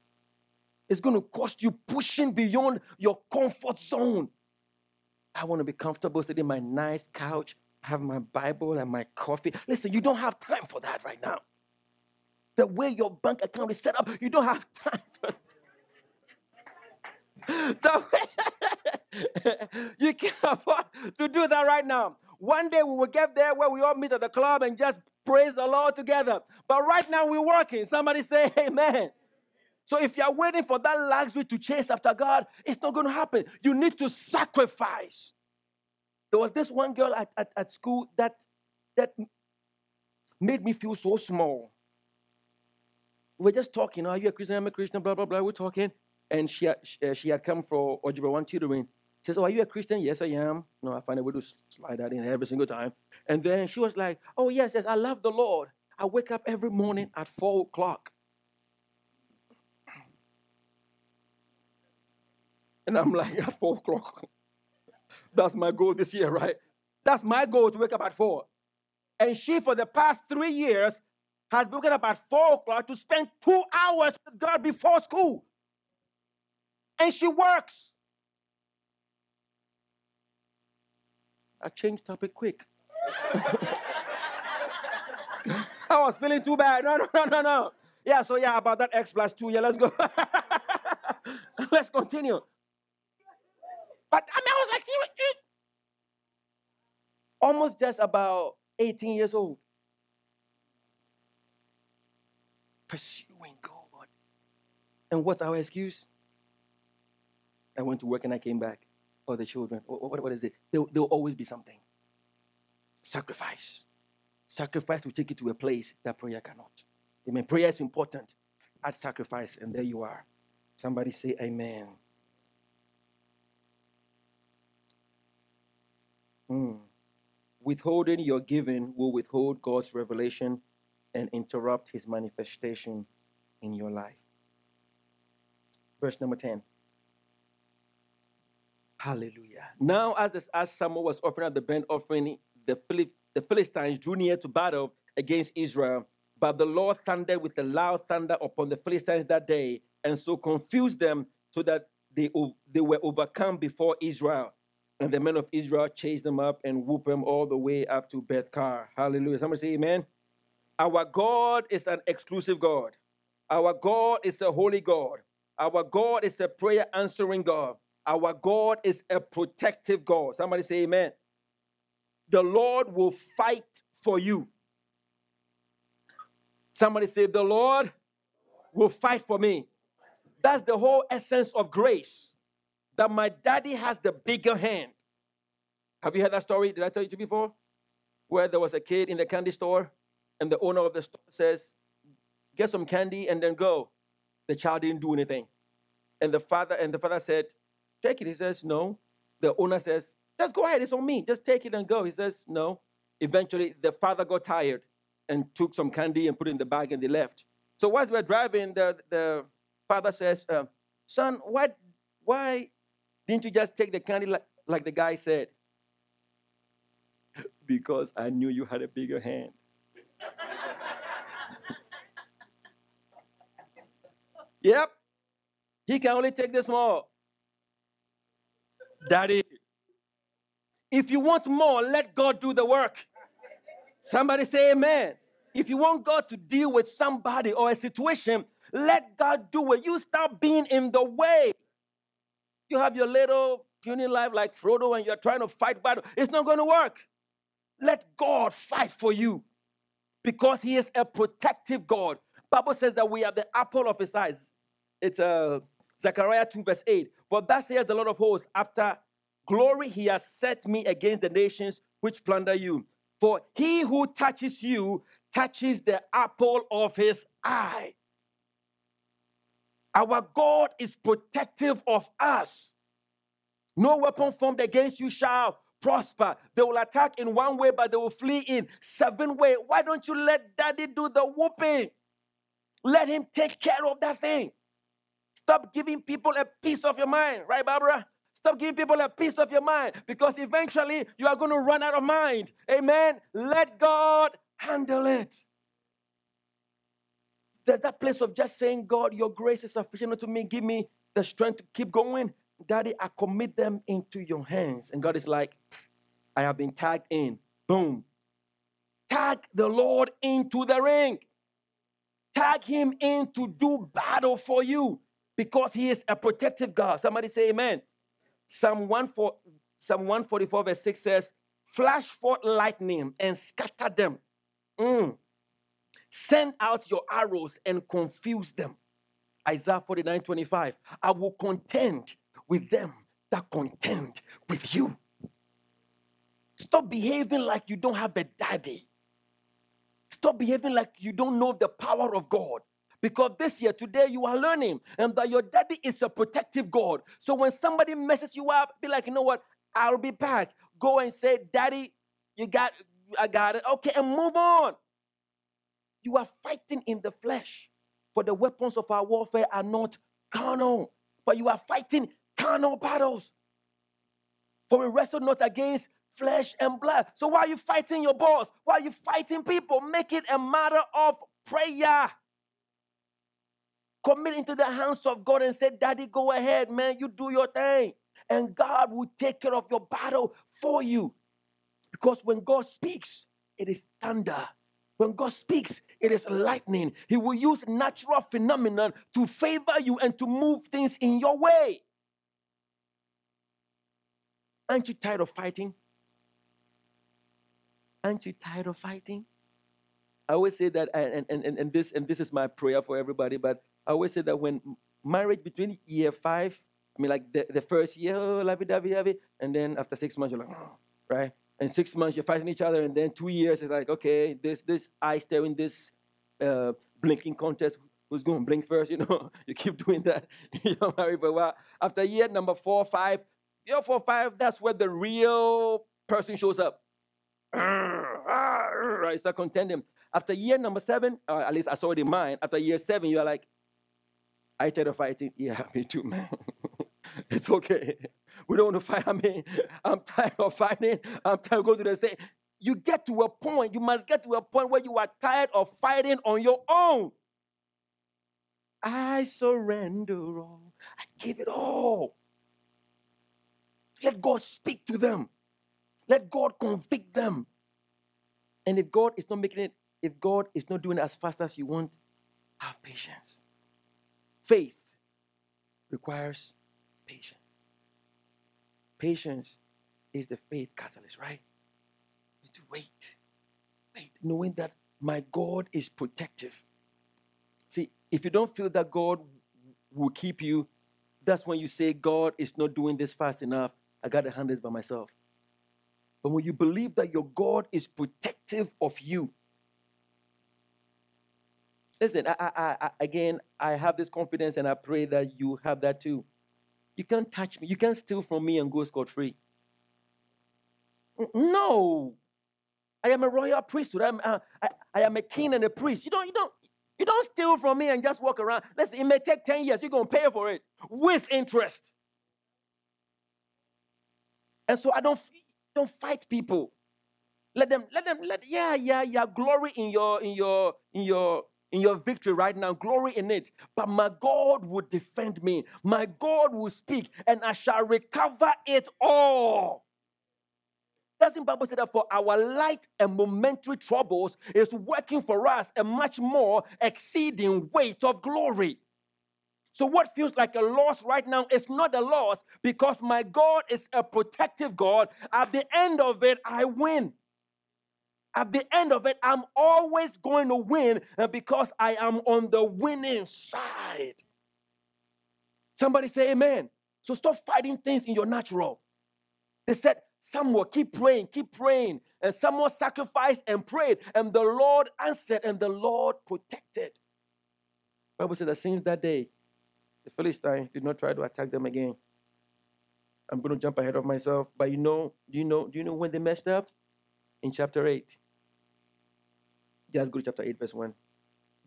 A: is going to cost you pushing beyond your comfort zone. I want to be comfortable sitting in my nice couch, have my Bible and my coffee. Listen, you don't have time for that right now. The way your bank account is set up, you don't have time the way you can't afford to do that right now. One day we will get there where we all meet at the club and just praise the Lord together. But right now we're working. Somebody say amen. So if you're waiting for that luxury to chase after God, it's not going to happen. You need to sacrifice. There was this one girl at, at, at school that, that made me feel so small. We were just talking, are you a Christian? I'm a Christian, blah, blah, blah. We're talking. And she had, she, uh, had come for Algebra 1 tutoring. She says, Oh, are you a Christian? Yes, I am. No, I find a way to slide that in every single time. And then she was like, Oh, yes, yes, I love the Lord. I wake up every morning at 4 o'clock. And I'm like, At 4 o'clock. That's my goal this year, right? That's my goal to wake up at 4. And she, for the past three years, has been waking up at 4 o'clock to spend two hours with God before school. And she works. I changed topic quick. I was feeling too bad. No, no, no, no, no. Yeah, so yeah, about that X plus two. Yeah, let's go. let's continue. But I mean, I was like, almost just about 18 years old. Pursuing God. And what's our excuse? I went to work and I came back or the children, or what, what is it? There, there will always be something. Sacrifice. Sacrifice will take you to a place that prayer cannot. Amen. Prayer is important. Add sacrifice, and there you are. Somebody say amen. Mm. Withholding your giving will withhold God's revelation and interrupt his manifestation in your life. Verse number 10. Hallelujah. Now, as, this, as Samuel was offering up the burnt offering, the, Philip, the Philistines drew near to battle against Israel. But the Lord thundered with a loud thunder upon the Philistines that day, and so confused them so that they, they were overcome before Israel. And the men of Israel chased them up and whooped them all the way up to Beth-kar. Hallelujah. Somebody say amen. Our God is an exclusive God. Our God is a holy God. Our God is a prayer answering God. Our God is a protective God. Somebody say amen. The Lord will fight for you. Somebody say, The Lord will fight for me. That's the whole essence of grace. That my daddy has the bigger hand. Have you heard that story? Did I tell you before? Where there was a kid in the candy store, and the owner of the store says, Get some candy and then go. The child didn't do anything. And the father and the father said, Take it. He says, No. The owner says, Just go ahead. It's on me. Just take it and go. He says, No. Eventually, the father got tired and took some candy and put it in the bag and they left. So while we're driving, the, the father says, uh, Son, why, why didn't you just take the candy like, like the guy said? because I knew you had a bigger hand. yep. He can only take the small. Daddy. If you want more, let God do the work. Somebody say amen. If you want God to deal with somebody or a situation, let God do it. You stop being in the way. You have your little puny life like Frodo and you're trying to fight battle. It's not going to work. Let God fight for you because he is a protective God. Bible says that we are the apple of his eyes. It's uh, Zechariah 2 verse 8. For that says the Lord of hosts, after glory he has set me against the nations which plunder you. For he who touches you touches the apple of his eye. Our God is protective of us. No weapon formed against you shall prosper. They will attack in one way, but they will flee in seven ways. Why don't you let daddy do the whooping? Let him take care of that thing. Stop giving people a piece of your mind, right, Barbara? Stop giving people a piece of your mind because eventually you are going to run out of mind. Amen. Let God handle it. There's that place of just saying, God, your grace is sufficient unto me. Give me the strength to keep going. Daddy, I commit them into your hands. And God is like, I have been tagged in. Boom. Tag the Lord into the ring. Tag him in to do battle for you because he is a protective God. Somebody say amen. Psalm 144, verse 6 says, Flash forth lightning and scatter them. Mm. Send out your arrows and confuse them. Isaiah 49 25. I will contend with them that contend with you. Stop behaving like you don't have a daddy. Stop behaving like you don't know the power of God. Because this year, today, you are learning and that your daddy is a protective God. So when somebody messes you up, be like, you know what? I'll be back. Go and say, Daddy, you got I got it. Okay, and move on. You are fighting in the flesh. For the weapons of our warfare are not carnal, but you are fighting carnal battles. For we wrestle not against flesh and blood. So why are you fighting your boss? Why are you fighting people? Make it a matter of prayer. Commit into the hands of God and say, Daddy, go ahead, man. You do your thing. And God will take care of your battle for you. Because when God speaks, it is thunder. When God speaks, it is lightning. He will use natural phenomenon to favor you and to move things in your way. Aren't you tired of fighting? Aren't you tired of fighting? I always say that, and, and, and, and, this, and this is my prayer for everybody, but I always say that when marriage between year five, I mean, like the, the first year, oh, lovey dovey, dovey, and then after six months, you're like, oh, right? And six months, you're fighting each other, and then two years, it's like, okay, this this eye staring, this uh, blinking contest, who's going to blink first? You know, you keep doing that. you're married for a while. After year number four, five, year four, five, that's where the real person shows up. Right, start contending. After year number seven, uh, at least I saw it in mine. After year seven, you're like, I tired of fighting. Yeah, me too, man. it's okay. We don't want to fight. I mean, I'm tired of fighting. I'm tired of going to the same. You get to a point, you must get to a point where you are tired of fighting on your own. I surrender all. I give it all. Let God speak to them. Let God convict them. And if God is not making it, if God is not doing it as fast as you want, have patience. Faith requires patience. Patience is the faith catalyst, right? You need to wait. Wait, knowing that my God is protective. See, if you don't feel that God will keep you, that's when you say, God is not doing this fast enough. I got to handle this by myself. But when you believe that your God is protective of you, listen, I, I, I, again, I have this confidence and I pray that you have that too. You can't touch me. You can't steal from me and go scot free. No. I am a royal priesthood. I'm, uh, I, I am a king and a priest. You don't, you don't, you don't steal from me and just walk around. Listen, it may take 10 years. You're going to pay for it with interest. And so I don't, don't fight people. Let them, let them, let, yeah, yeah, yeah, glory in your, in your, in your, in your victory right now. Glory in it. But my God will defend me. My God will speak, and I shall recover it all. Doesn't Bible say that for our light and momentary troubles is working for us a much more exceeding weight of glory? So, what feels like a loss right now is not a loss because my God is a protective God. At the end of it, I win at the end of it, I'm always going to win uh, because I am on the winning side. Somebody say amen. So stop fighting things in your natural. They said, Samuel, keep praying, keep praying. And Samuel sacrificed and prayed, and the Lord answered, and the Lord protected. Bible said that since that day, the Philistines did not try to attack them again. I'm going to jump ahead of myself, but you know, do you know, do you know when they messed up? In chapter 8. Just go to chapter 8, verse 1.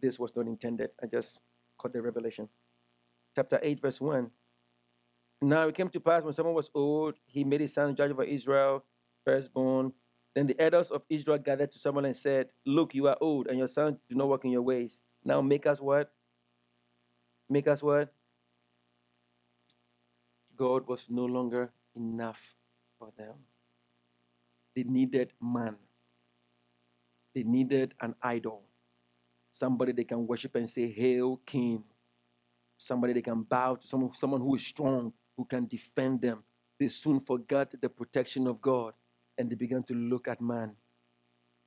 A: This was not intended. I just caught the revelation. Chapter 8, verse 1. Now it came to pass when Samuel was old, he made his son judge over Israel, firstborn. Then the elders of Israel gathered to Samuel and said, Look, you are old, and your sons do not walk in your ways. Now make us what? Make us what? God was no longer enough for them. They needed man. They needed an idol. Somebody they can worship and say, Hail King. Somebody they can bow to, someone, someone who is strong, who can defend them. They soon forgot the protection of God and they began to look at man.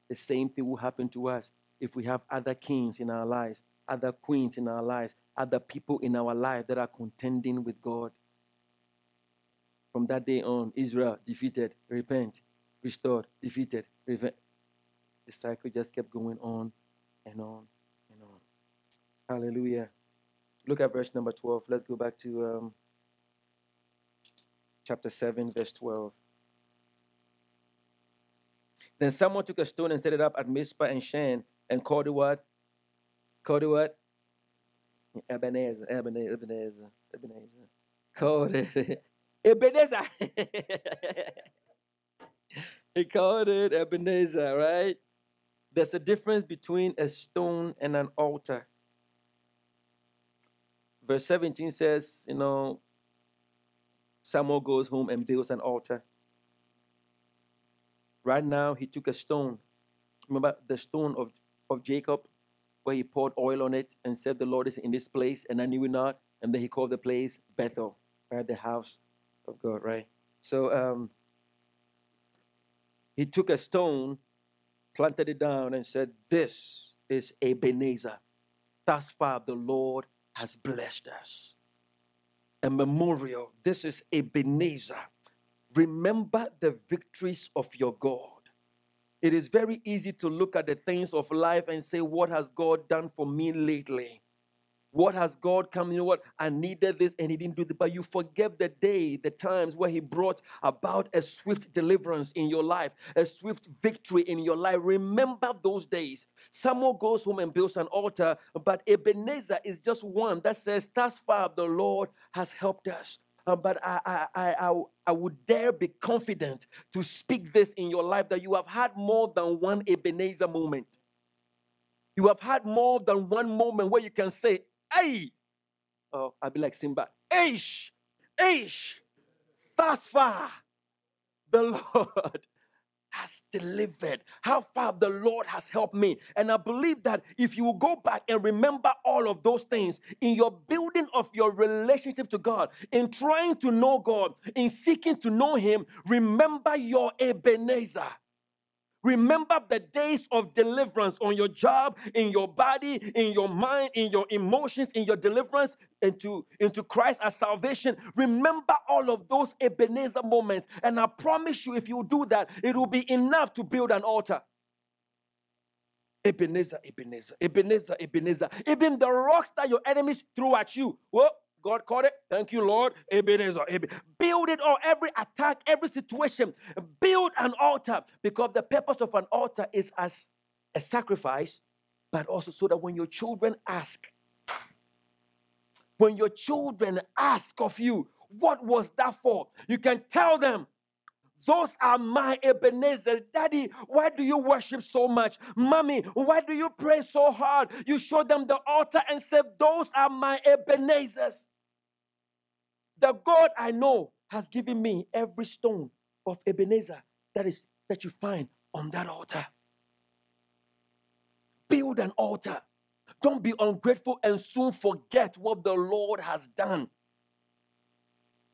A: The same thing will happen to us if we have other kings in our lives, other queens in our lives, other people in our life that are contending with God. From that day on, Israel defeated, repent, restored, defeated, repent. The cycle just kept going on and on and on. Hallelujah. Look at verse number 12. Let's go back to um, chapter 7, verse 12. Then Samuel took a stone and set it up at Mizpah and Shan and called it what? Called it what? Ebenezer, Ebenezer, Ebenezer, Ebenezer. Called it Ebenezer. he called it Ebenezer, right? There's a difference between a stone and an altar. Verse 17 says, you know, Samuel goes home and builds an altar. Right now, he took a stone. Remember the stone of, of Jacob, where he poured oil on it and said, The Lord is in this place, and I knew it not. And then he called the place Bethel, right? The house of God, right? So um, he took a stone, planted it down, and said, This is Ebenezer. Thus far, the Lord has blessed us. A memorial. This is Ebenezer. Remember the victories of your God. It is very easy to look at the things of life and say, What has God done for me lately? What has God come? You know what? I needed this and He didn't do it. But you forget the day, the times where He brought about a swift deliverance in your life, a swift victory in your life. Remember those days. Samuel goes home and builds an altar, but Ebenezer is just one that says, Thus far the Lord has helped us. Uh, but I, I, I, I, I would dare be confident to speak this in your life that you have had more than one Ebenezer moment. You have had more than one moment where you can say, Hey, oh, I'll be like Simba, Aish, Aish, thus far, the Lord has delivered, how far the Lord has helped me. And I believe that if you will go back and remember all of those things in your building of your relationship to God, in trying to know God, in seeking to know Him, remember your Ebenezer. Remember the days of deliverance on your job, in your body, in your mind, in your emotions, in your deliverance into, into Christ as salvation. Remember all of those Ebenezer moments. And I promise you, if you do that, it will be enough to build an altar. Ebenezer, Ebenezer, Ebenezer, Ebenezer. Even the rocks that your enemies threw at you. Well, God caught it. Thank you, Lord. Ebenezer. Build it all. Every attack, every situation. Build an altar because the purpose of an altar is as a sacrifice, but also so that when your children ask, when your children ask of you, what was that for? You can tell them, those are my Ebenezer. Daddy, why do you worship so much? Mommy, why do you pray so hard? You show them the altar and say, Those are my Ebenezers. The God I know has given me every stone of Ebenezer that is that you find on that altar. Build an altar. Don't be ungrateful and soon forget what the Lord has done.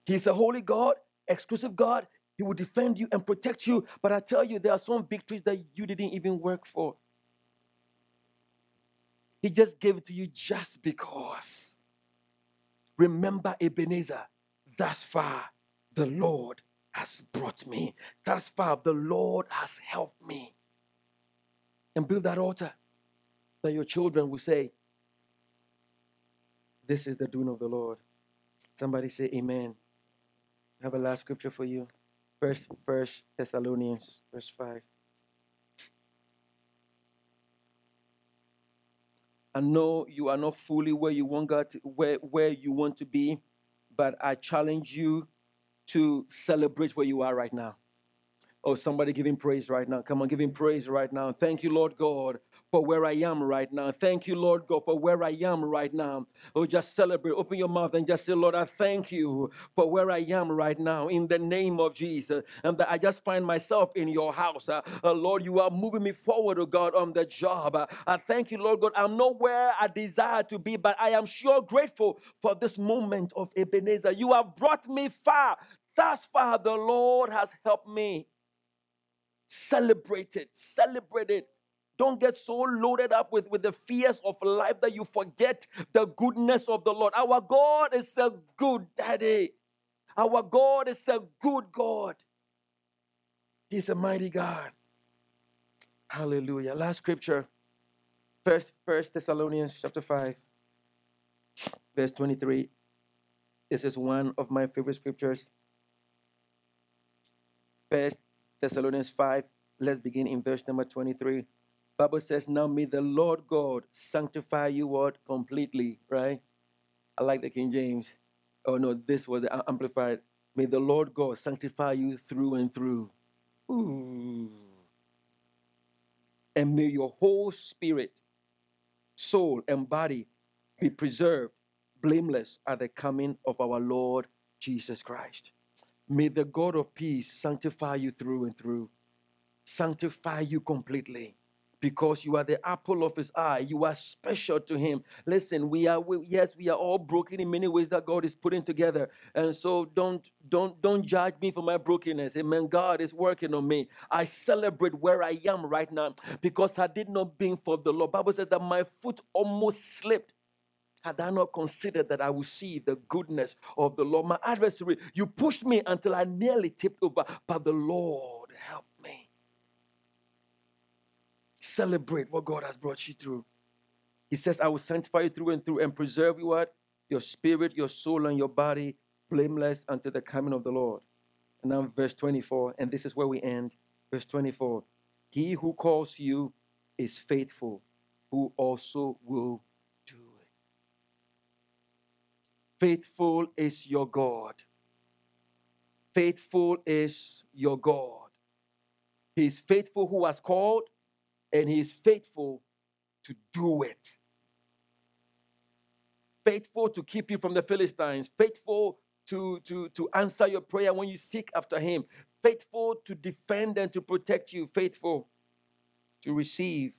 A: He's a holy God, exclusive God. He will defend you and protect you. But I tell you, there are some victories that you didn't even work for. He just gave it to you just because. Remember Ebenezer. Thus far, the Lord has brought me. Thus far, the Lord has helped me. And build that altar that your children will say, This is the doing of the Lord. Somebody say, Amen. I have a last scripture for you. First, First Thessalonians, verse 5. I know you are not fully where you want God to, where, where you want to be but I challenge you to celebrate where you are right now. Oh, somebody give him praise right now. Come on, give him praise right now. Thank you, Lord God, for where I am right now. Thank you, Lord God, for where I am right now. Oh, just celebrate. Open your mouth and just say, Lord, I thank you for where I am right now in the name of Jesus. And that I just find myself in your house. Uh, uh, Lord, you are moving me forward, oh God, on the job. Uh, I thank you, Lord God. I'm not where I desire to be, but I am sure grateful for this moment of Ebenezer. You have brought me far. Thus far, the Lord has helped me. Celebrate it. Celebrate it don't get so loaded up with, with the fears of life that you forget the goodness of the Lord. Our God is a good daddy. Our God is a good God. He's a mighty God. Hallelujah. Last scripture. First, First Thessalonians chapter 5, verse 23. This is one of my favorite scriptures. First Thessalonians 5. Let's begin in verse number 23. Bible says, now may the Lord God sanctify you what? Completely, right? I like the King James. Oh no, this was the amplified. May the Lord God sanctify you through and through. Ooh. And may your whole spirit, soul, and body be preserved, blameless at the coming of our Lord Jesus Christ. May the God of peace sanctify you through and through, sanctify you completely because you are the apple of his eye. You are special to him. Listen, we are we, yes, we are all broken in many ways that God is putting together. And so don't don't don't judge me for my brokenness. Amen. God is working on me. I celebrate where I am right now because I did not been for the Lord. Bible says that my foot almost slipped. Had I not considered that I would see the goodness of the Lord, my adversary, you pushed me until I nearly tipped over, but the Lord helped Celebrate what God has brought you through. He says, I will sanctify you through and through and preserve you what? Your spirit, your soul, and your body blameless until the coming of the Lord. And now verse 24, and this is where we end. Verse 24. He who calls you is faithful, who also will do it. Faithful is your God. Faithful is your God. He is faithful who has called, and he is faithful to do it. Faithful to keep you from the Philistines, faithful to, to, to answer your prayer when you seek after him, faithful to defend and to protect you, faithful to receive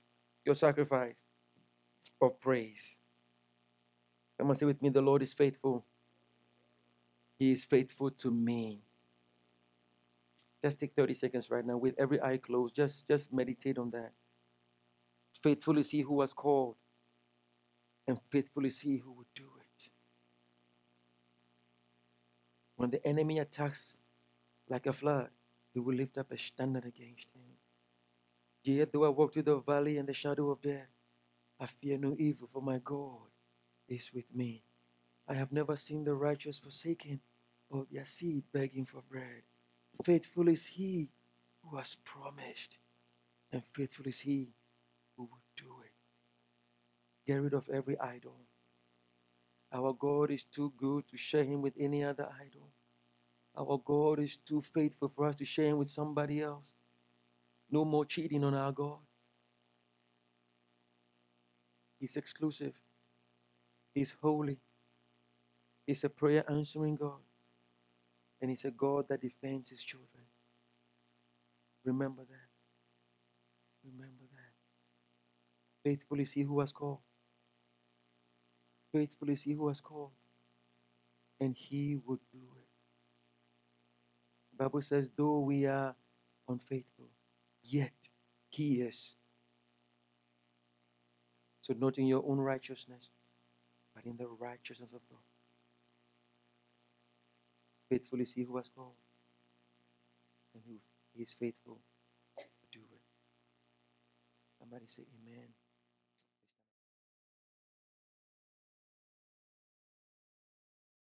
A: your sacrifice of praise. Come and say with me, the Lord is faithful. He is faithful to me. Just take 30 seconds right now with every eye closed. Just, just meditate on that. Faithful is he who was called, and faithful is he who will do it. When the enemy attacks like a flood, he will lift up a standard against him. Yet though I walk through the valley and the shadow of death, I fear no evil, for my God is with me. I have never seen the righteous forsaken, or their seed begging for bread. Faithful is he who has promised, and faithful is he do it. Get rid of every idol. Our God is too good to share him with any other idol. Our God is too faithful for us to share him with somebody else. No more cheating on our God. He's exclusive. He's holy. He's a prayer answering God. And He's a God that defends His children. Remember that. Remember. Faithful is he who has called. Faithful is he who has called. And he would do it. The Bible says, though we are unfaithful, yet he is. So not in your own righteousness, but in the righteousness of God. Faithful is he who has called. And he is faithful to do it. Somebody say amen.